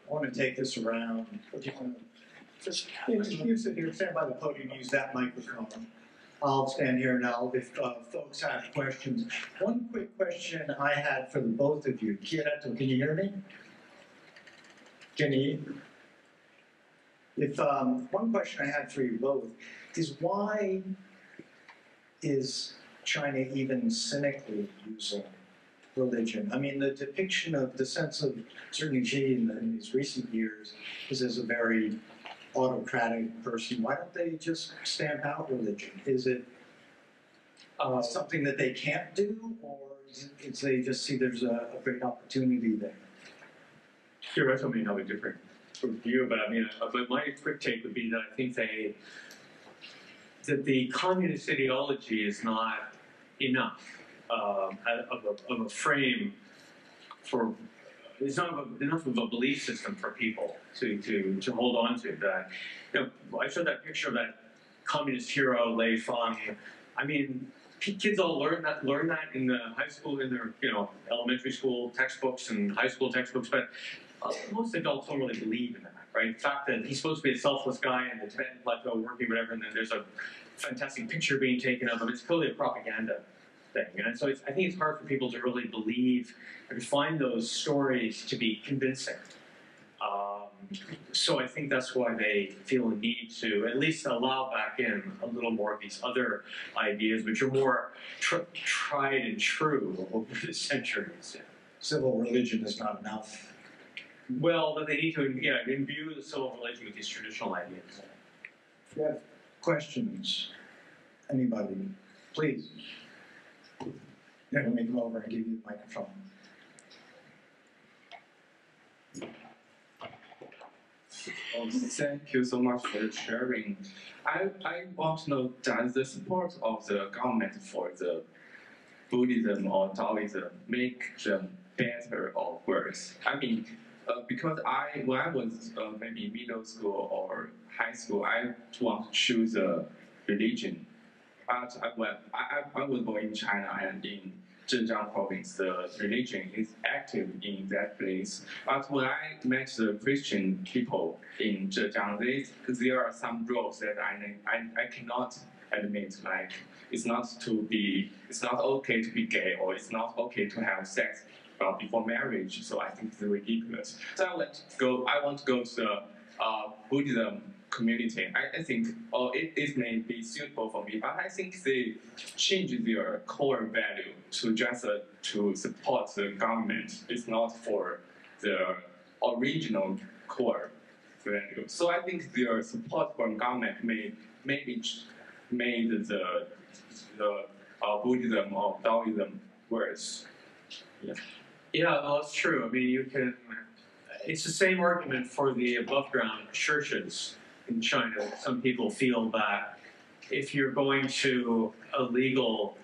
I want to take this around. What do you want to, just, you just use it here, stand by the podium, use that microphone. I'll stand here now if, uh, folks have questions. One quick question I had for the both of you. Kieto, can you hear me? Can you? If, um, one question I had for you both is why is China even cynically using religion? I mean, the depiction of the sense of certainly Xi in, in these recent years is as a very autocratic person. Why don't they just stamp out religion? Is it uh, something that they can't do, or is it, they just see there's a, a great opportunity there? Your rest may have a different view, but I mean, uh, but my quick take would be that I think they that the communist ideology is not enough um, of, a, of a frame for it's not enough of a belief system for people to, to, to hold on to. That you know, I showed that picture of that communist hero Lei Feng. I mean, kids all learn that learn that in the high school, in their you know elementary school textbooks and high school textbooks, but uh, most adults don't really believe in that, right? The fact that he's supposed to be a selfless guy in the Tibetan plateau working whatever, and then there's a fantastic picture being taken of him. It's clearly a propaganda thing, and so it's, I think it's hard for people to really believe or to find those stories to be convincing. Um, so I think that's why they feel a need to at least allow back in a little more of these other ideas, which are more tr- tried and true over the centuries. Civil religion is not enough. Well, that they need to yeah, imbue the civil religion with these traditional ideas. If you have questions, anybody, please. Let me come over and give you the microphone. Thank you so much for sharing. I, I want to know does the support of the government for the Buddhism or Taoism make them better or worse? I mean, uh, because I when I was uh, maybe middle school or high school, I want to choose a religion, but I, I, I I was born in China and in Zhejiang province, the religion is active in that place. But when I met the Christian people in Zhejiang, they, there are some rules that I, I, I cannot admit, like it's not to be, it's not okay to be gay or it's not okay to have sex uh, before marriage. So I think it's ridiculous. So I want to go, I want to go to the uh, Buddhism community. I, I think oh, it, it may be suitable for me, but I think they change their core value to just uh, to support the government. It's not for the original core value. So I think their support from government may maybe made the the uh, Buddhism or Taoism worse. Yeah, no, that's true. I mean, you can. It's the same argument for the above ground churches in China. Some people feel that if you're going to a legal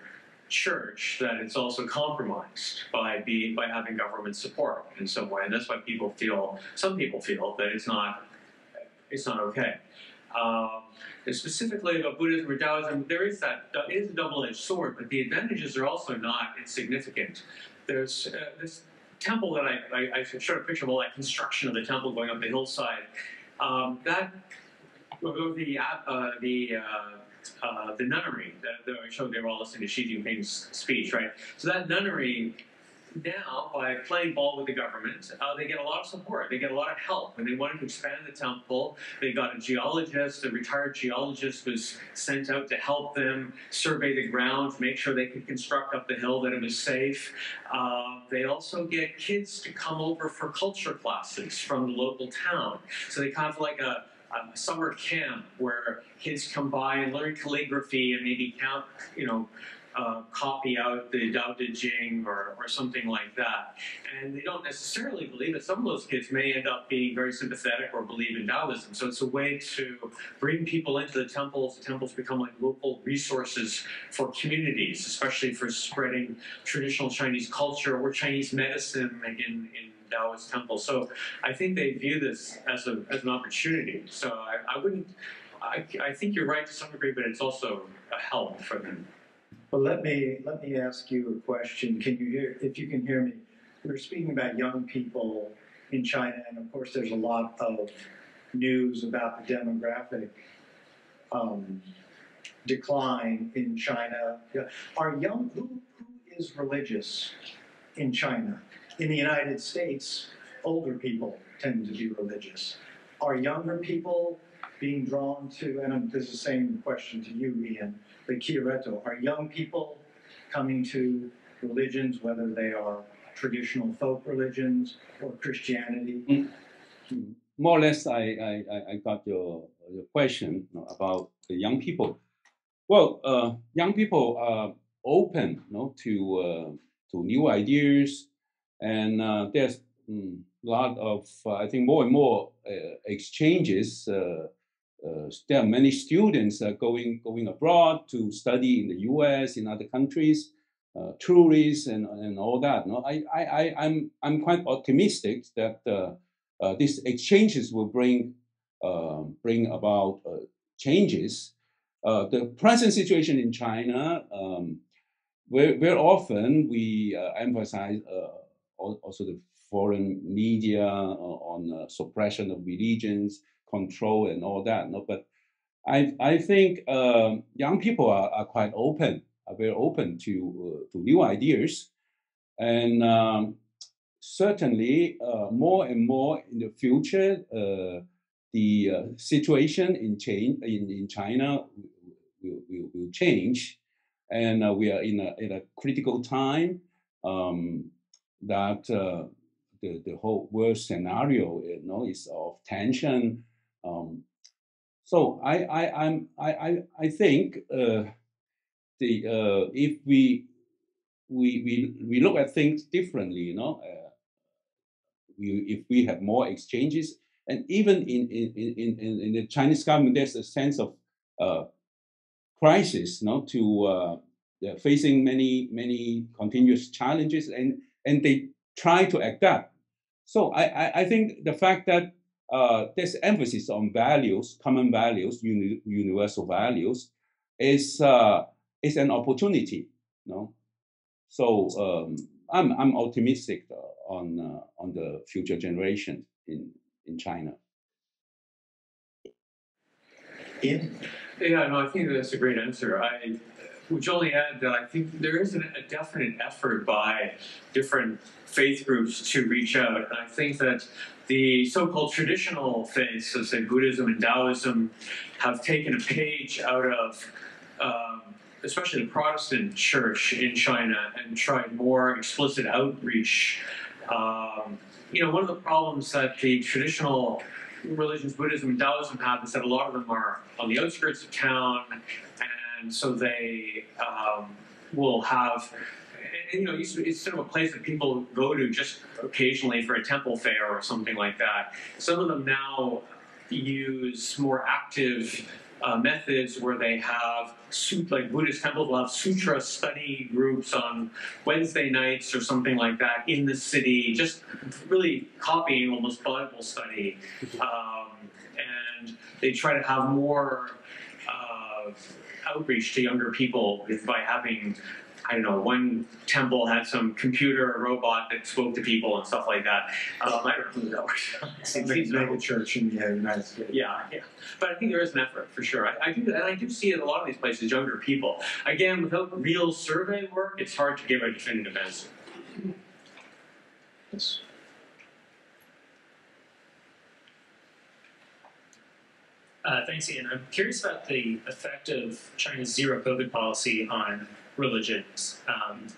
church, that it's also compromised by being by having government support in some way, and that's why people feel. Some people feel that it's not. It's not okay. Um, specifically about Buddhism or Taoism, there is that it is a double-edged sword, but the advantages are also not insignificant. There's uh, this temple that I, I, I showed a picture of all that construction of the temple going up the hillside. Um, that the uh, the uh, uh, the nunnery that, that I showed they were all listening to Xi Jinping's speech, right? So that nunnery now, by playing ball with the government, uh, they get a lot of support. They get a lot of help. When they wanted to expand the temple, they got a geologist, a retired geologist was sent out to help them survey the ground, make sure they could construct up the hill, that it was safe. Uh, they also get kids to come over for culture classes from the local town. So they kind of like a a summer camp where kids come by and learn calligraphy and maybe count, you know, uh, copy out the Tao Te Ching or, or something like that. And they don't necessarily believe it. Some of those kids may end up being very sympathetic or believe in Taoism. So it's a way to bring people into the temples. The temples become like local resources for communities, especially for spreading traditional Chinese culture or Chinese medicine in, in Taoist temple. So I think they view this as, a, as an opportunity. So I, I wouldn't, I, I think you're right to some degree, but it's also a help for them. Well, let me, let me ask you a question. Can you hear, if you can hear me, we're speaking about young people in China, and of course, there's a lot of news about the demographic um, decline in China. Are young, who, who is religious in China? In the United States, older people tend to be religious. Are younger people being drawn to, and this is the same question to you, Ian, but Chiaretto, are young people coming to religions, whether they are traditional folk religions or Christianity? Mm. More or less, I, I, I got your, your question about the young people. Well, uh, young people are open you know, to, uh, to new ideas, and uh, there's a mm, lot of, uh, I think, more and more uh, exchanges uh, uh, there are many students uh, going going abroad to study in the U.S. in other countries, uh, tourists and, and all that. No, I I I I'm I'm quite optimistic that uh, uh, these exchanges will bring um, bring about uh, changes. the present situation in China, um, very often we emphasize also the foreign media on suppression of religions control and all that. No, but I I think um, young people are, are quite open, are very open to uh, to new ideas, and um, certainly uh, more and more in the future, uh, the uh, situation in, change, in in China will, will, will change, and uh, we are in a in a critical time um, that. Uh, the, the whole world scenario you know, is of tension, um, so I I I'm I I, I think uh, the uh, if we we we we look at things differently, you know, uh, we if we have more exchanges, and even in in in in, the Chinese government, there's a sense of uh, crisis, you know, to uh, facing many many continuous challenges, and and they try to adapt. So I, I, I think the fact that uh, this emphasis on values, common values, uni- universal values, is uh, is an opportunity. You know? So um, I'm I'm optimistic uh, on uh, on the future generation in in China. Ian? Yeah, no, I think that's a great answer. I would only add that I think there is an, a definite effort by different faith groups to reach out. And I think that the so-called traditional faiths, so say Buddhism and Taoism, have taken a page out of, um, especially the Protestant church in China, and tried more explicit outreach. Um, you know, one of the problems that the traditional religions, Buddhism and Taoism, have is that a lot of them are on the outskirts of town, and so they um, will have. And, you know, it's it's sort of a place that people go to just occasionally for a temple fair or something like that. Some of them now use more active uh, methods where they have like Buddhist temples will have sutra study groups on Wednesday nights or something like that in the city, just really copying almost Bible study. Um, and they try to have more uh, outreach to younger people by having. I don't know. One temple had some computer or robot that spoke to people and stuff like that. Um, I don't know who that was. It's a mega church in the United States. Yeah, yeah. But I think there is an effort for sure. I, I do, and I do see it in a lot of these places, younger people. Again, without real survey work, it's hard to give a definitive answer. Yes. Uh, thanks, Ian. I'm curious about the effect of China's zero COVID policy on religions,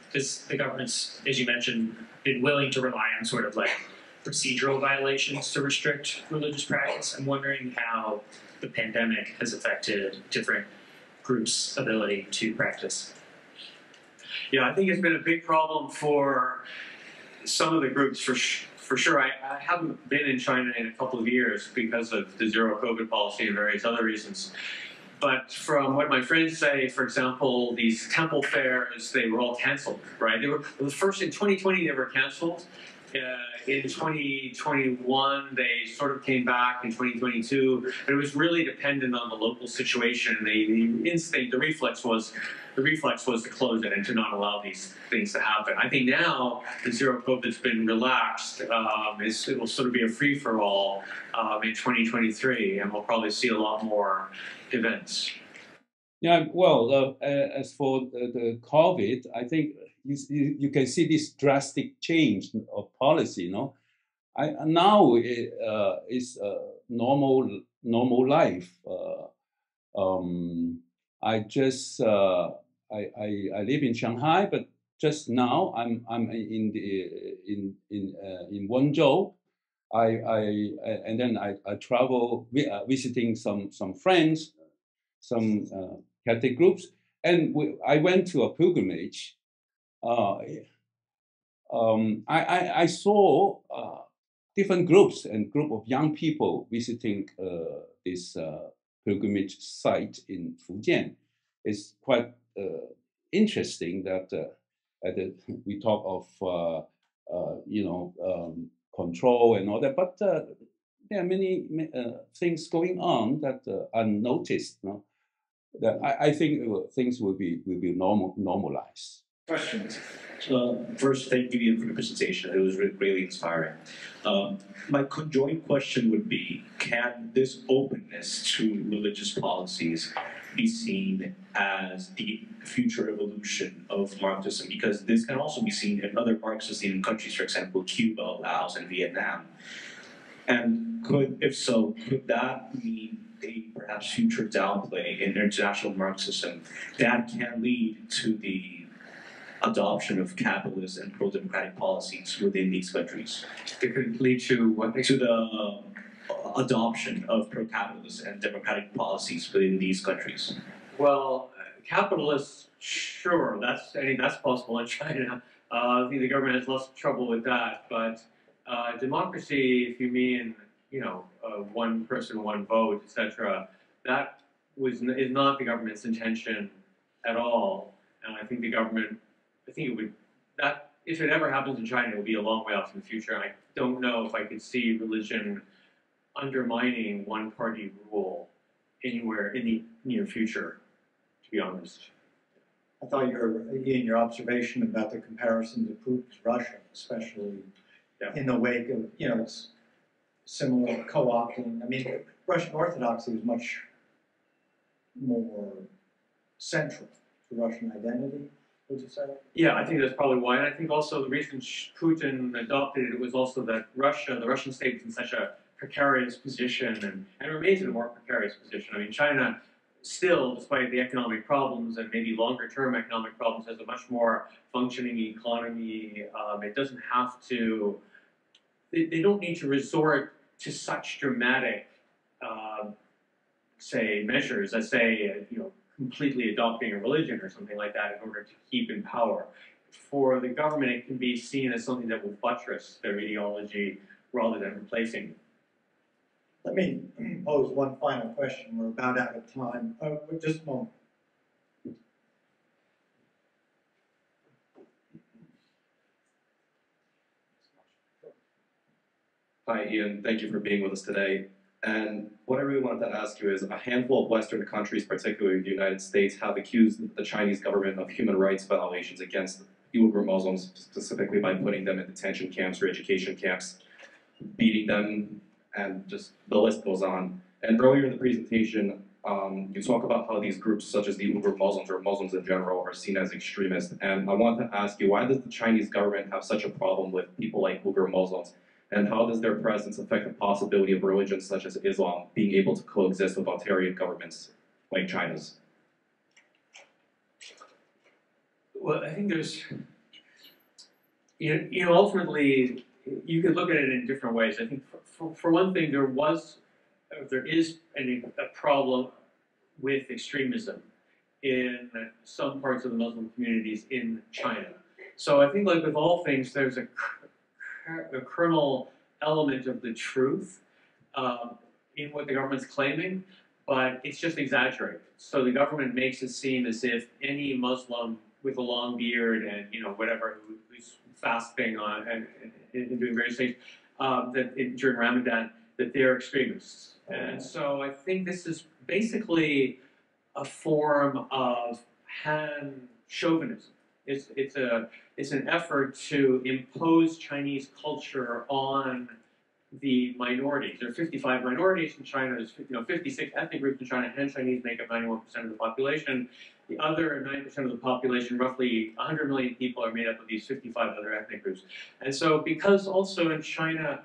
because the government's, as you mentioned, been willing to rely on sort of like procedural violations to restrict religious practice. I'm wondering how the pandemic has affected different groups' ability to practice. Yeah, I think it's been a big problem for some of the groups for for sure. I, I haven't been in China in a couple of years because of the zero COVID policy and various other reasons. But from what my friends say, for example, these temple fairs, they were all canceled, right? They were the first in 2020, they were canceled. Uh, in 2021, they sort of came back in 2022, but it was really dependent on the local situation. The, the instinct, the reflex was, the reflex was to close it and to not allow these things to happen. I think now the zero COVID's been relaxed. Um, it's, it will sort of be a free for all um, in 2023, and we'll probably see a lot more events. Yeah, well, uh, uh, as for the, the COVID, I think you, you, can see this drastic change of policy. I now it, uh, is uh, normal normal life. Uh, um, I just uh, I, I I live in Shanghai, but just now I'm I'm in the in in uh, in Wenzhou. I, I and then I, I travel uh, visiting some some friends, some uh, Catholic groups, and we, I went to a pilgrimage. Uh, um, I, I, I saw uh, different groups and group of young people visiting uh, this uh, pilgrimage site in Fujian. It's quite uh, interesting that uh, the, we talk of uh, uh, you know um, control and all that, but uh, there are many uh, things going on that uh, unnoticed. No? That I, I think things will be will be normal normalized. Questions? Uh, first, thank you for the presentation. It was re- really inspiring. Um, my conjoined question would be: Can this openness to religious policies be seen as the future evolution of Marxism? Because this can also be seen in other Marxist-leaning countries, for example, Cuba, Laos, and Vietnam. And could, if so, could that mean a perhaps future downplay in international Marxism that can lead to the adoption of capitalist and pro-democratic policies within these countries It could lead to what to the adoption of pro-capitalist and democratic policies within these countries. Well, capitalists, sure, that's I mean that's possible in China. Uh, I think the government has less trouble with that, but uh, democracy, if you mean you know uh, one person, one vote, etc., that was is not the government's intention at all. And I think the government, I think it would that if it ever happens in China, it will be a long way off in the future. I don't know if I could see religion undermining one-party rule anywhere in the near future to be honest. I thought your, in your observation about the comparison to Putin's Russia, especially Yeah. in the wake of, you know, it's similar co-opting. I mean, Russian Orthodoxy is much more central to Russian identity, would you say? Yeah, I think that's probably why, and I think also the reason Putin adopted it was also that Russia, the Russian state, is in such a precarious position and, and remains in a more precarious position. I mean, China still, despite the economic problems and maybe longer term economic problems, has a much more functioning economy. Um, it doesn't have to, they, they don't need to resort to such dramatic, um, say, measures as, say, uh, you know, completely adopting a religion or something like that in order to keep in power. For the government, it can be seen as something that will buttress their ideology rather than replacing. Let me pose one final question. We're about out of time. Uh, just a moment. Hi, Ian. Thank you for being with us today. And what I really wanted to ask you is a handful of Western countries, particularly the United States, have accused the Chinese government of human rights violations against Uyghur Muslims, specifically by putting them in detention camps or education camps, beating them, and just the list goes on. And earlier in the presentation, um, you talk about how these groups, such as the Uyghur Muslims or Muslims in general, are seen as extremist. And I want to ask you, why does the Chinese government have such a problem with people like Uyghur Muslims? And how does their presence affect the possibility of religions such as Islam being able to coexist with authoritarian governments like China's? Well, I think there's, you you know, ultimately, you can look at it in different ways. I think, for, for, one thing, there was, uh, there is a problem with extremism in some parts of the Muslim communities in China. So I think, like with all things, there's a, a kernel element of the truth um, in what the government's claiming, but it's just exaggerated. So the government makes it seem as if any Muslim with a long beard and you know whatever who- who's fasting on and, and, doing various things um, that in, during Ramadan that they're extremists. And so I think this is basically a form of Han chauvinism. It's it's a it's an effort to impose Chinese culture on the minorities. There are 55 minorities in China. There's you know 56 ethnic groups in China. Han Chinese make up 91% of the population. The other 9% of the population, roughly 100 million people, are made up of these 55 other ethnic groups. And so, because also in China,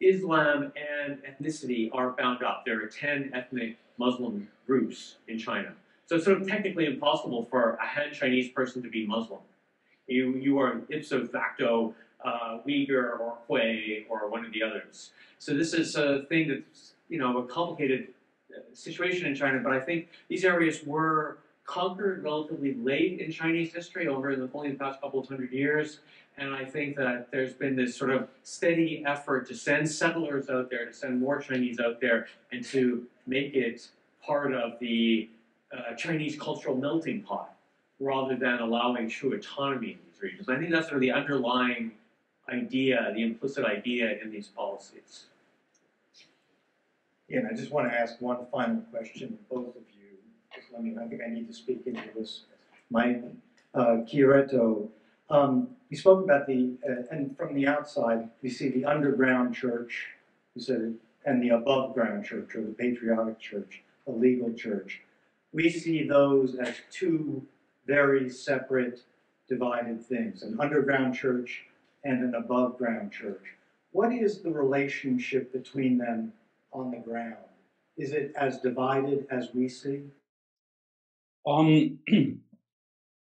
Islam and ethnicity are bound up. There are 10 ethnic Muslim groups in China. So it's sort of technically impossible for a Han Chinese person to be Muslim. You, you are ipso facto uh, Uyghur or Hui or one of the others. So this is a thing that's, you know, a complicated uh, situation in China, but I think these areas were conquered relatively late in Chinese history, over the, only the past couple of hundred years. And I think that there's been this sort of steady effort to send settlers out there, to send more Chinese out there, and to make it part of the uh, Chinese cultural melting pot, rather than allowing true autonomy in these regions. I think that's sort of the underlying idea, the implicit idea in these policies. And I just want to ask one final question, both of you. Just let me, I think I need to speak into this. Mike, uh, Chiaretto, um, you spoke about the, uh, and from the outside, you see the underground church, you said, and the above ground church, or the patriotic church, the legal church. We see those as two very separate, divided things, an underground church and an above ground church. What is the relationship between them on the ground? Is it as divided as we see? Um,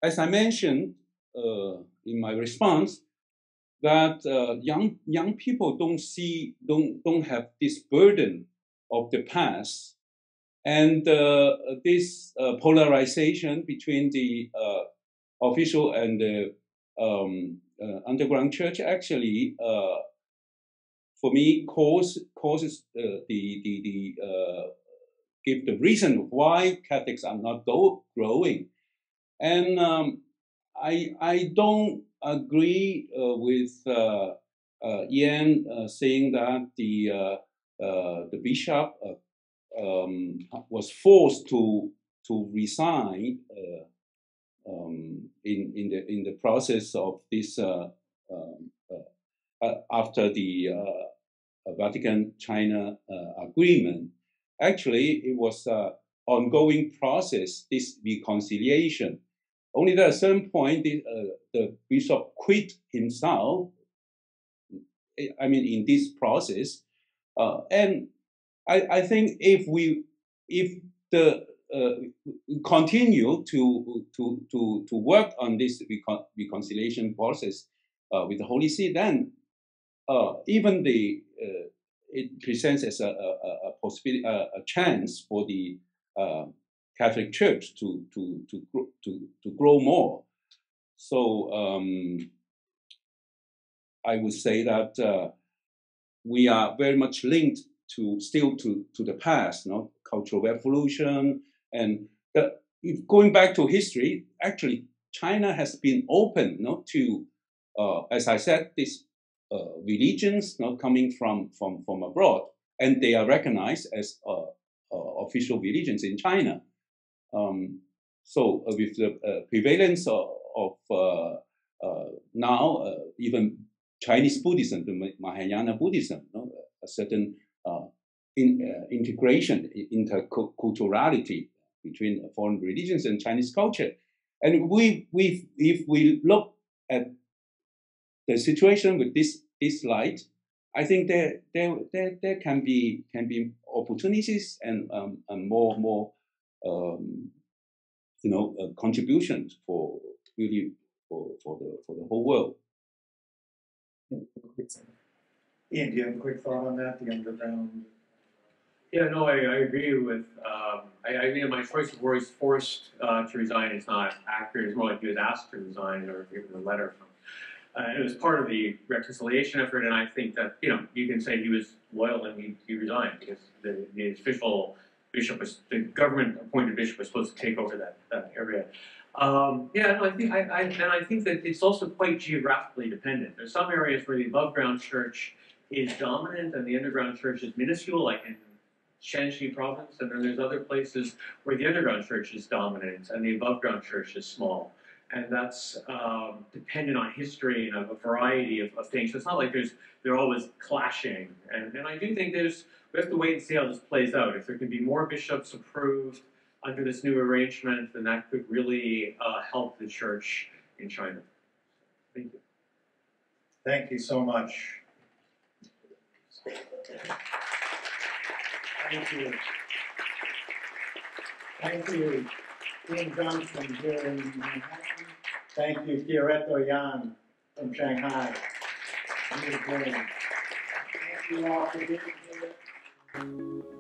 as I mentioned uh, in my response, that uh, young young people don't see don't don't have this burden of the past, and uh, this uh, polarization between the uh, official and the um, uh, underground church actually, for me, cause causes the the the give the reason why Catholics are not go- growing. And um, I, I don't agree uh, with uh, uh, Ian saying that the, the bishop um, was forced to, to resign um, in in the in the process of this uh, um, uh, uh, after the uh, Vatican China uh, agreement. Actually, it was an ongoing process. This reconciliation. Only that at a certain point, the, uh, the bishop quit himself. I mean, in this process, uh, and I, I think if we if the uh, continue to to to to work on this recon- reconciliation process uh, with the Holy See, then uh, even the uh, it presents as a, a, a possibility, a, a chance for the uh, Catholic Church to to to grow, to to grow more. So um, I would say that uh, we are very much linked to still to to the past, you know, cultural revolution, and uh, going back to history, actually China has been open, you know, to uh, as I said, uh, religions, you know, coming from from from abroad, and they are recognized as uh, uh, official religions in China. Um, so uh, with the uh, prevalence of, of uh, uh, now uh, even Chinese Buddhism, the Mahayana Buddhism, you know, a certain uh, in, uh, integration, interculturality between foreign religions and Chinese culture. And we, we, if we look at the situation with this this light, I think there there there, there can be can be opportunities and um, and more more um, you know uh, contributions for really for for the for the whole world. Ian, do you have a quick thought on that, the underground? Yeah, no, I, I agree with, um, I, I think my choice of words forced, uh, to resign is not accurate, it's more like he was asked to resign or given a letter from. Uh, it was part of the reconciliation effort, and I think that, you know, you can say he was loyal and he, he resigned because the, the official bishop was, the government appointed bishop was supposed to take over that, that area. Um, yeah, no, I think, I, I, and I think that it's also quite geographically dependent. There's some areas where the above ground church is dominant and the underground church is minuscule, like in Shanxi province, and then there's other places where the underground church is dominant and the above ground church is small. And that's um, dependent on history and a, a variety of, of things. So it's not like there's they're always clashing. And, and I do think there's we have to wait and see how this plays out. If there can be more bishops approved under this new arrangement, then that could really uh, help the church in China. Thank you. Thank you so much. Thank you. Thank you, Ian Johnson here in Manhattan. Thank you, Chiaretto Yan from Shanghai. Thank you all for being here.